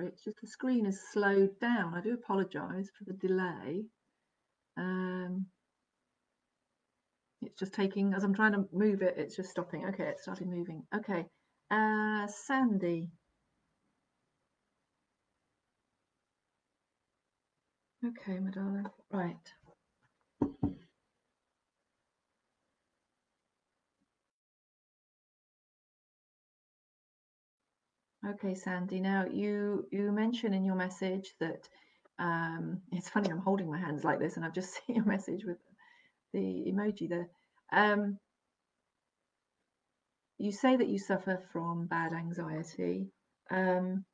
It's just the screen is slowed down. I do apologise for the delay. Um, it's just taking, as I'm trying to move it, it's just stopping. Okay, it started moving. Okay, uh, Sandy. Okay, my darling. Right. Okay, Sandy. Now you you mention in your message that um, *laughs* it's funny. I'm holding my hands like this, and I've just *laughs* seen your message with the emoji there. Um, you say that you suffer from bad anxiety. Um,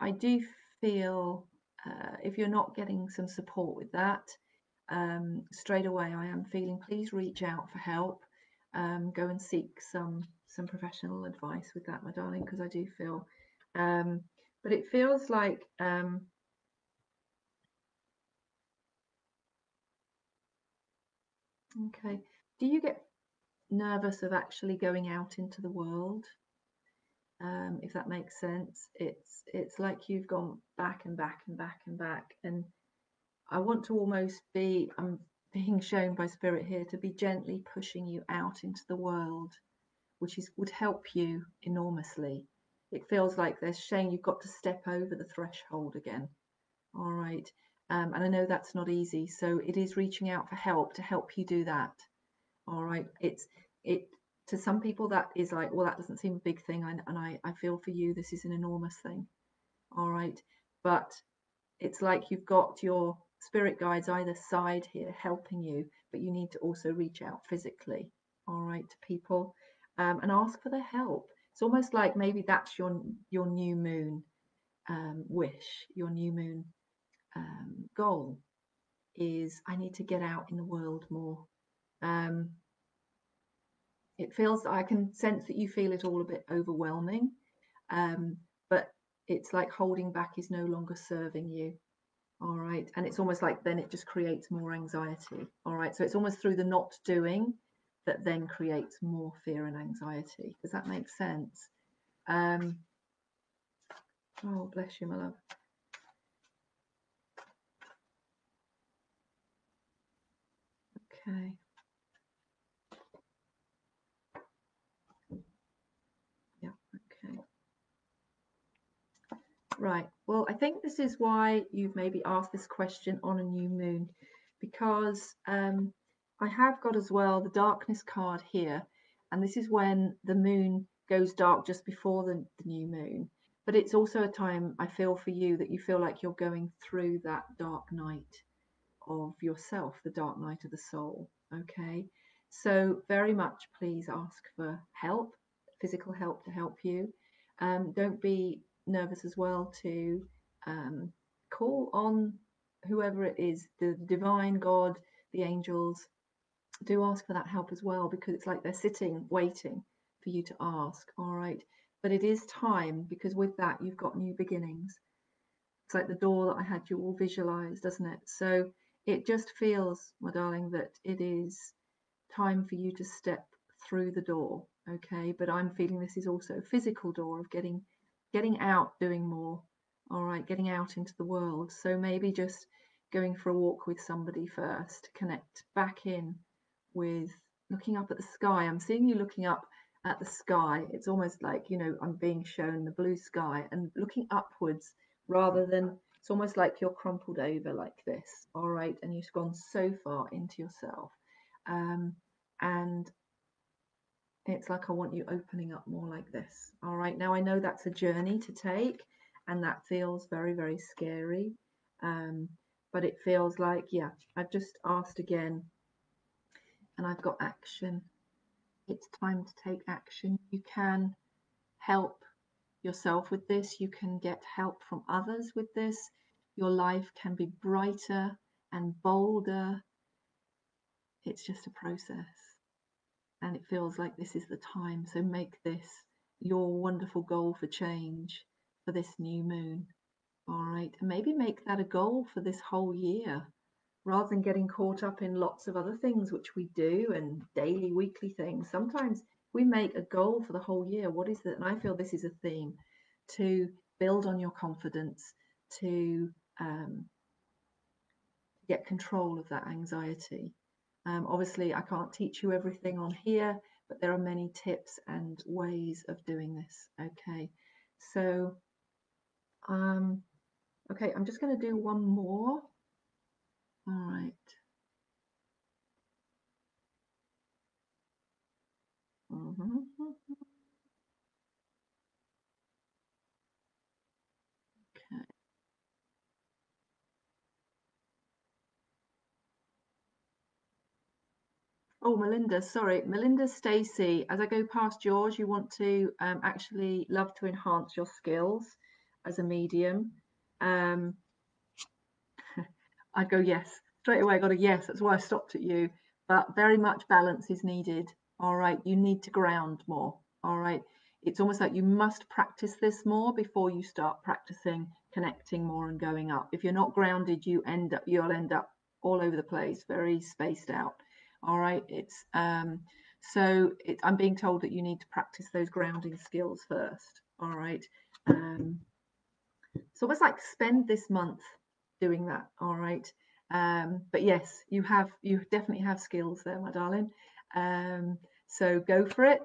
I do feel uh, if you're not getting some support with that, um, straight away I am feeling please reach out for help. Um, go and seek some some professional advice with that, my darling, because I do feel. Um, but it feels like um, okay. Do you get nervous of actually going out into the world? Um, if that makes sense, it's it's like you've gone back and back and back and back, and I want to almost be. I'm being shown by spirit here to be gently pushing you out into the world which is would help you enormously. It feels like there's Shane, you've got to step over the threshold again. All right. Um, and I know that's not easy. So it is reaching out for help to help you do that. All right. It's it to some people that is like, well, that doesn't seem a big thing. And, and I, I feel for you, this is an enormous thing. All right. But it's like you've got your spirit guides either side here helping you, but you need to also reach out physically. All right, to people um, and ask for their help. It's almost like maybe that's your your new moon um, wish, your new moon um, goal is I need to get out in the world more. Um, it feels I can sense that you feel it all a bit overwhelming, um, but it's like holding back is no longer serving you. All right, and it's almost like then it just creates more anxiety. All right, so it's almost through the not doing that then creates more fear and anxiety. Does that make sense? Um, oh, bless you, my love. Okay. Yeah, okay. Right. Well, I think this is why you've maybe asked this question on a new moon because um, I have got as well the darkness card here, and this is when the moon goes dark just before the, the new moon. But it's also a time I feel for you that you feel like you're going through that dark night of yourself, the dark night of the soul. Okay. So very much please ask for help, physical help to help you. Um, don't be nervous as well to um, call on whoever it is, the divine God, the angels. Do ask for that help as well because it's like they're sitting waiting for you to ask. All right. But it is time because with that you've got new beginnings. It's like the door that I had you all visualize, doesn't it? So it just feels, my darling, that it is time for you to step through the door. Okay. But I'm feeling this is also a physical door of getting getting out, doing more. All right, getting out into the world. So maybe just going for a walk with somebody first, to connect back in with looking up at the sky. I'm seeing you looking up at the sky. It's almost like, you know, I'm being shown the blue sky and looking upwards rather than it's almost like you're crumpled over like this. All right. And you've gone so far into yourself. Um, and it's like I want you opening up more like this. All right. Now I know that's a journey to take and that feels very, very scary. Um, but it feels like, yeah, I've just asked again and I've got action. It's time to take action. You can help yourself with this. You can get help from others with this. Your life can be brighter and bolder. It's just a process and it feels like this is the time. So make this your wonderful goal for change for this new moon. All right. And maybe make that a goal for this whole year rather than getting caught up in lots of other things, which we do and daily, weekly things. Sometimes we make a goal for the whole year. What is it? And I feel this is a theme to build on your confidence, to um, get control of that anxiety. Um, obviously, I can't teach you everything on here, but there are many tips and ways of doing this. Okay, so um, okay, I'm just going to do one more. All right. Mm -hmm. Oh, Melinda, sorry. Melinda Stacy, as I go past yours, you want to um, actually love to enhance your skills as a medium. Um, *laughs* I'd go yes. Straight away I got a yes. That's why I stopped at you. But very much balance is needed. All right. You need to ground more. All right. It's almost like you must practice this more before you start practicing connecting more and going up. If you're not grounded, you end up you'll end up all over the place, very spaced out all right it's um so it, i'm being told that you need to practice those grounding skills first. All right um so it's like spend this month doing that. All right um but yes you have you definitely have skills there my darling. Um so go for it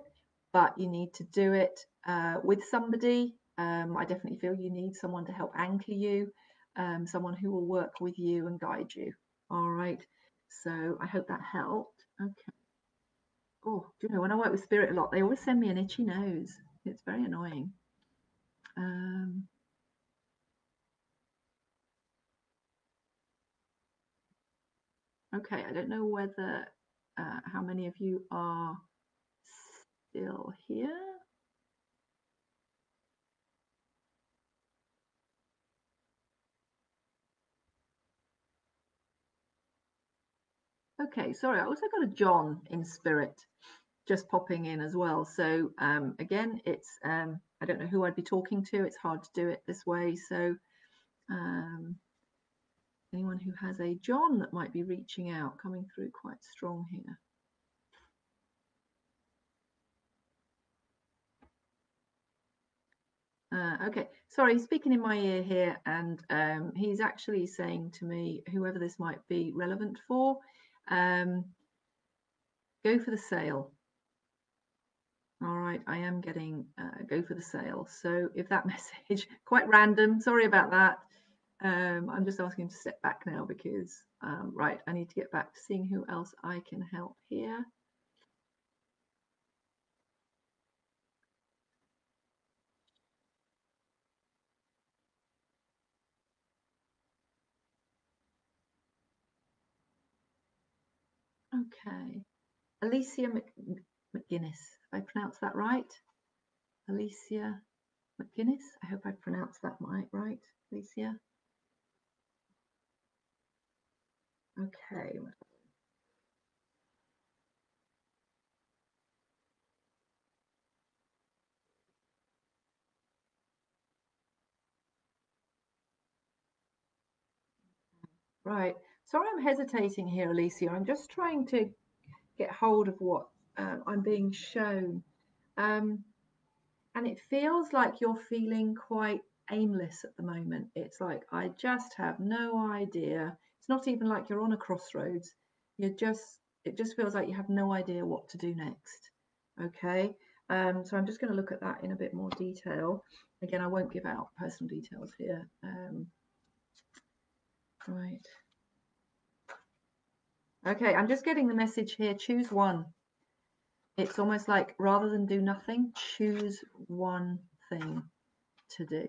but you need to do it uh, with somebody. Um, i definitely feel you need someone to help anchor you um, someone who will work with you and guide you. All right so I hope that helped. Okay. Oh, do you know, when I work with spirit a lot, they always send me an itchy nose. It's very annoying. Um, okay, I don't know whether, uh, how many of you are still here. Okay, sorry, I also got a John in spirit just popping in as well. So um, again, it's um, I don't know who I'd be talking to. It's hard to do it this way. So um, anyone who has a John that might be reaching out, coming through quite strong here. Uh, okay, sorry, speaking in my ear here, and um, he's actually saying to me, whoever this might be relevant for, um, go for the sale. All right, I am getting uh, go for the sale. So if that *laughs* message, quite random, sorry about that. Um, I'm just asking to step back now because, um, right, I need to get back to seeing who else I can help here. Okay. Alicia McGuinness. Have I pronounced that right? Alicia McGuinness. I hope I pronounced that right, right, Alicia. Okay. Right. Sorry, I'm hesitating here, Alicia. I'm just trying to get hold of what um, I'm being shown. Um, and it feels like you're feeling quite aimless at the moment. It's like, I just have no idea. It's not even like you're on a crossroads. You're just, it just feels like you have no idea what to do next. Okay. Um, so I'm just going to look at that in a bit more detail. Again, I won't give out personal details here. Um, right. Okay, I'm just getting the message here. Choose one. It's almost like rather than do nothing, choose one thing to do.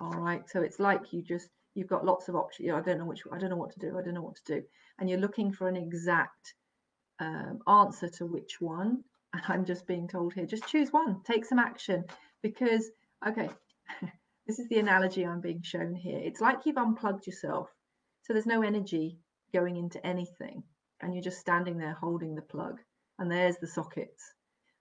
All right. So it's like you just you've got lots of options. I don't know which I don't know what to do. I don't know what to do. And you're looking for an exact um, answer to which one. And I'm just being told here, just choose one, take some action. Because okay, *laughs* this is the analogy I'm being shown here. It's like you've unplugged yourself. So there's no energy going into anything and you're just standing there holding the plug and there's the sockets.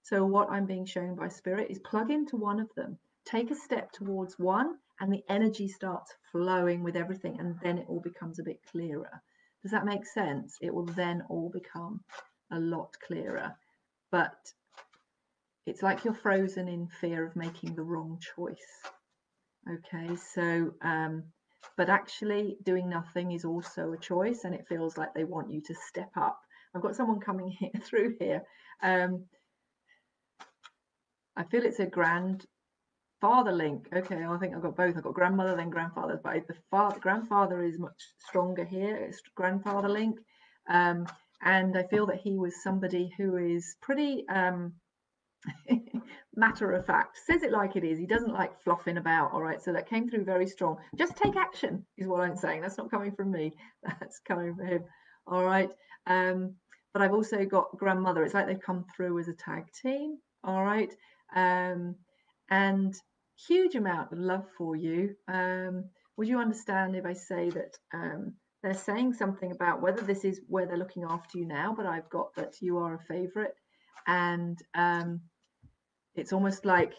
So what I'm being shown by spirit is plug into one of them, take a step towards one and the energy starts flowing with everything and then it all becomes a bit clearer. Does that make sense? It will then all become a lot clearer. But it's like you're frozen in fear of making the wrong choice. Okay, so um, but actually doing nothing is also a choice and it feels like they want you to step up. I've got someone coming *laughs* here, through here. Um, i feel it's a grandfather link. Okay i think i've got both. I've got grandmother then grandfather but the father grandfather is much stronger here. It's grandfather link. Um, and i feel that he was somebody who is pretty um, *laughs* matter of fact says it like it is he doesn't like fluffing about all right so that came through very strong. Just take action is what i'm saying that's not coming from me *laughs* that's coming from him all right? Um but i've also got grandmother it's like they've come through as a tag team all right? Um and huge amount of love for you. Um would you understand if i say that um they're saying something about whether this is where they're looking after you now but i've got that you are a favorite and um it's almost like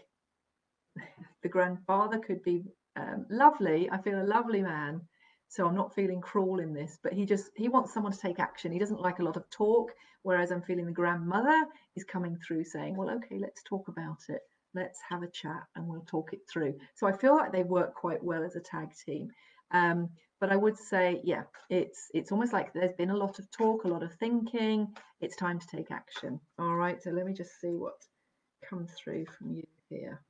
*laughs* the grandfather could be um, lovely. I feel a lovely man, so I'm not feeling cruel in this. But he just he wants someone to take action. He doesn't like a lot of talk. Whereas I'm feeling the grandmother is coming through saying, "Well, okay, let's talk about it. Let's have a chat and we'll talk it through." So I feel like they work quite well as a tag team. Um, but I would say, yeah, it's it's almost like there's been a lot of talk, a lot of thinking. It's time to take action. All right. So let me just see what come through from you here.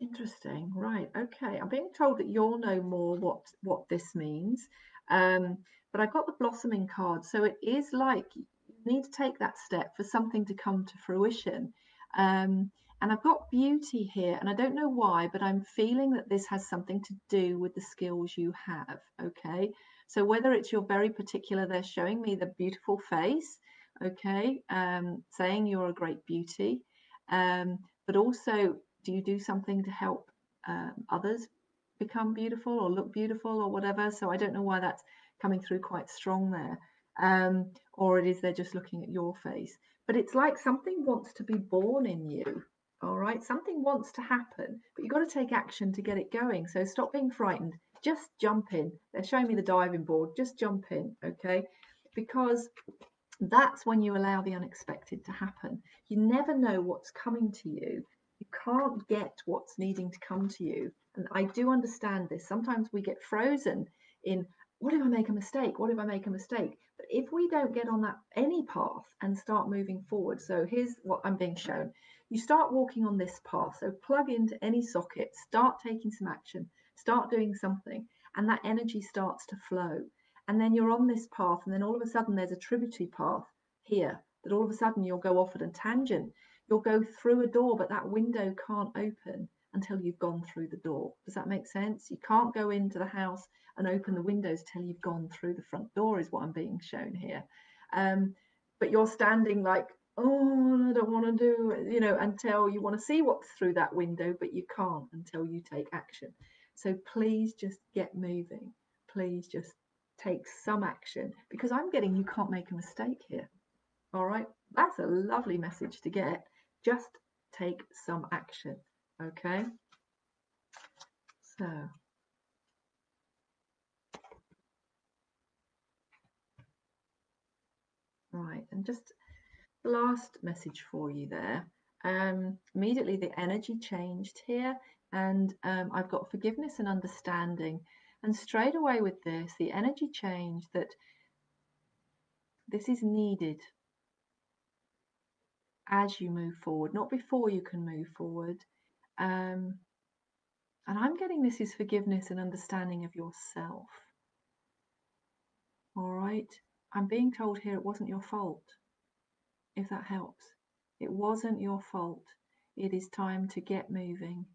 Interesting. Right. Okay. I'm being told that you'll know more what what this means. Um, but I've got the blossoming card, so it is like you need to take that step for something to come to fruition. Um, and I've got beauty here, and I don't know why, but I'm feeling that this has something to do with the skills you have. Okay. So whether it's you're very particular, they're showing me the beautiful face, okay, um, saying you're a great beauty. Um, but also, do you do something to help um, others become beautiful or look beautiful or whatever? So I don't know why that's coming through quite strong there. Um, or it is they're just looking at your face. But it's like something wants to be born in you all right, something wants to happen, but you've got to take action to get it going. So stop being frightened. Just jump in. They're showing me the diving board. Just jump in, okay? Because that's when you allow the unexpected to happen. You never know what's coming to you. You can't get what's needing to come to you. And I do understand this. Sometimes we get frozen in what if I make a mistake? What if I make a mistake? But if we don't get on that any path and start moving forward, so here's what I'm being shown you start walking on this path. So plug into any socket, start taking some action, start doing something, and that energy starts to flow. And then you're on this path, and then all of a sudden there's a tributary path here that all of a sudden you'll go off at a tangent. You'll go through a door, but that window can't open. until you've gone through the door. Does that make sense? You can't go into the house and open the windows till you've gone through the front door, is what I'm being shown here. Um, but you're standing like, oh, I don't want to do you know, until you want to see what's through that window, but you can't until you take action. So please just get moving. Please just take some action because I'm getting you can't make a mistake here. All right, that's a lovely message to get. Just take some action. Okay, so right, and just last message for you there. Um, immediately the energy changed here, and um, I've got forgiveness and understanding. And straight away with this, the energy change that this is needed as you move forward, not before you can move forward. Um, and I'm getting this is forgiveness and understanding of yourself. All right. I'm being told here it wasn't your fault, if that helps. It wasn't your fault. It is time to get moving.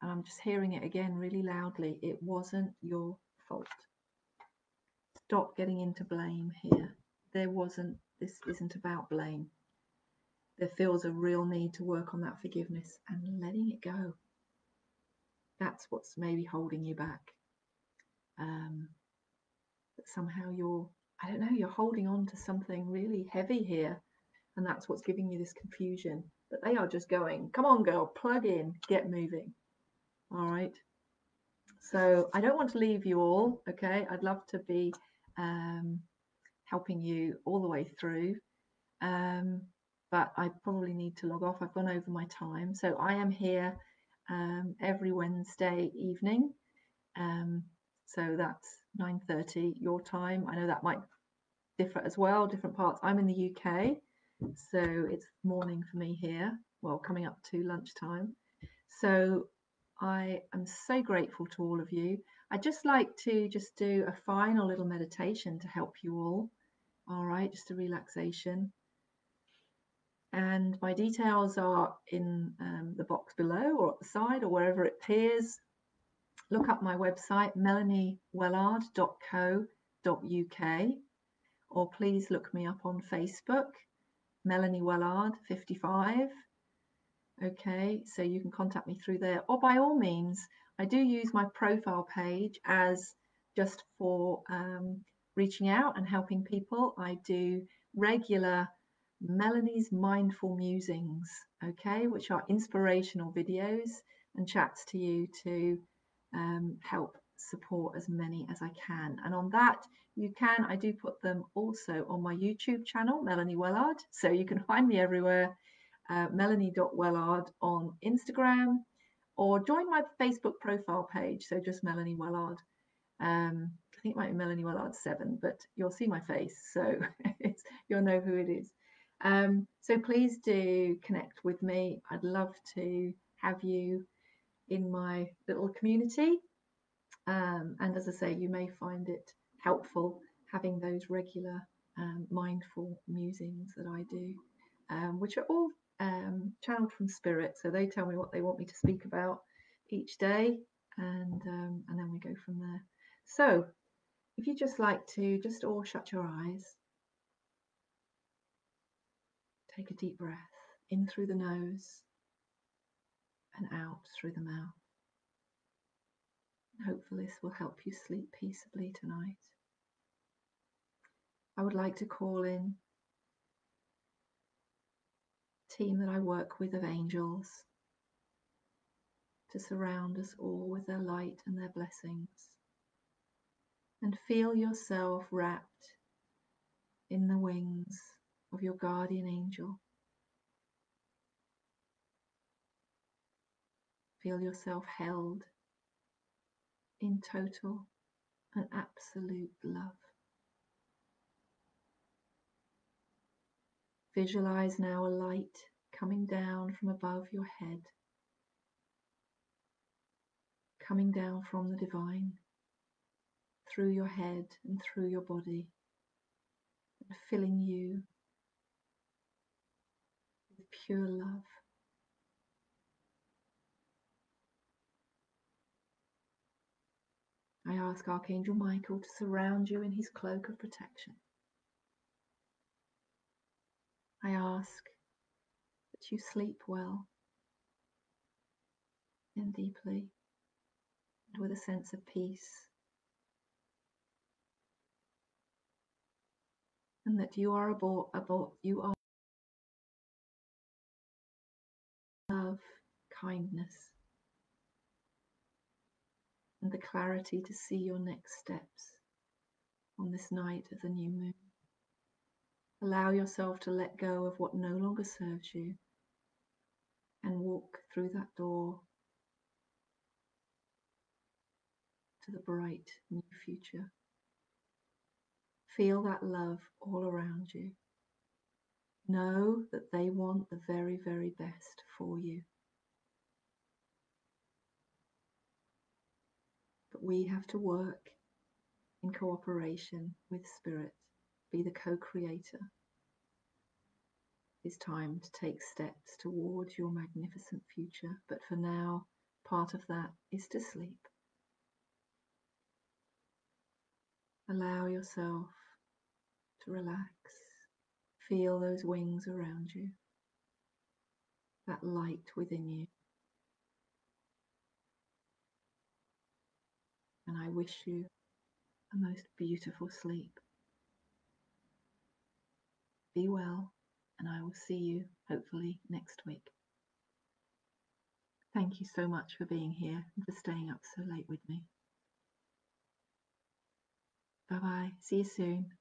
And I'm just hearing it again really loudly. It wasn't your fault. Stop getting into blame here. There wasn't this isn't about blame. There feels a real need to work on that forgiveness and letting it go. That's what's maybe holding you back. Um, that somehow you're, I don't know, you're holding on to something really heavy here, and that's what's giving you this confusion. But they are just going, come on, girl, plug in, get moving. All right. So I don't want to leave you all. Okay. I'd love to be um, helping you all the way through. Um, but I probably need to log off. I've gone over my time. So I am here um, every Wednesday evening. Um, so that's 9.30 your time. I know that might differ as well, different parts. I'm in the UK, so it's morning for me here. Well, coming up to lunchtime. So I am so grateful to all of you. I'd just like to just do a final little meditation to help you all. All right, just a relaxation. And my details are in um, the box below or at the side or wherever it appears. Look up my website, melaniewellard.co.uk, or please look me up on Facebook, Melanie Wellard 55. Okay, so you can contact me through there, or by all means, I do use my profile page as just for um, reaching out and helping people. I do regular Melanie's Mindful Musings, okay, which are inspirational videos and chats to you to um, help support as many as I can. And on that, you can, I do put them also on my YouTube channel, Melanie Wellard. So you can find me everywhere, uh, melanie.wellard on Instagram, or join my Facebook profile page. So just Melanie Wellard. Um, I think it might be Melanie Wellard seven, but you'll see my face, so *laughs* you'll know who it is. Um, so please do connect with me. I'd love to have you in my little community. Um, and as I say, you may find it helpful having those regular um, mindful musings that I do, um, which are all um, channeled from spirit. So they tell me what they want me to speak about each day, and um, and then we go from there. So if you just like to just all shut your eyes, take a deep breath in through the nose and out through the mouth. Hopefully, this will help you sleep peaceably tonight. I would like to call in team that I work with of angels to surround us all with their light and their blessings and feel yourself wrapped in the wings of your guardian angel. Feel yourself held in total and absolute love. Visualize now a light coming down from above your head, coming down from the divine through your head and through your body, and filling you with pure love I ask Archangel Michael to surround you in his cloak of protection. I ask that you sleep well and deeply and with a sense of peace. And that you are about, you are love, kindness, and the clarity to see your next steps on this night of the new moon. Allow yourself to let go of what no longer serves you and walk through that door to the bright new future. Feel that love all around you. Know that they want the very, very best for you. We have to work in cooperation with Spirit, be the co creator. It's time to take steps towards your magnificent future, but for now, part of that is to sleep. Allow yourself to relax. Feel those wings around you, that light within you. And I wish you a most beautiful sleep. Be well, and I will see you hopefully next week. Thank you so much for being here and for staying up so late with me. Bye bye. See you soon.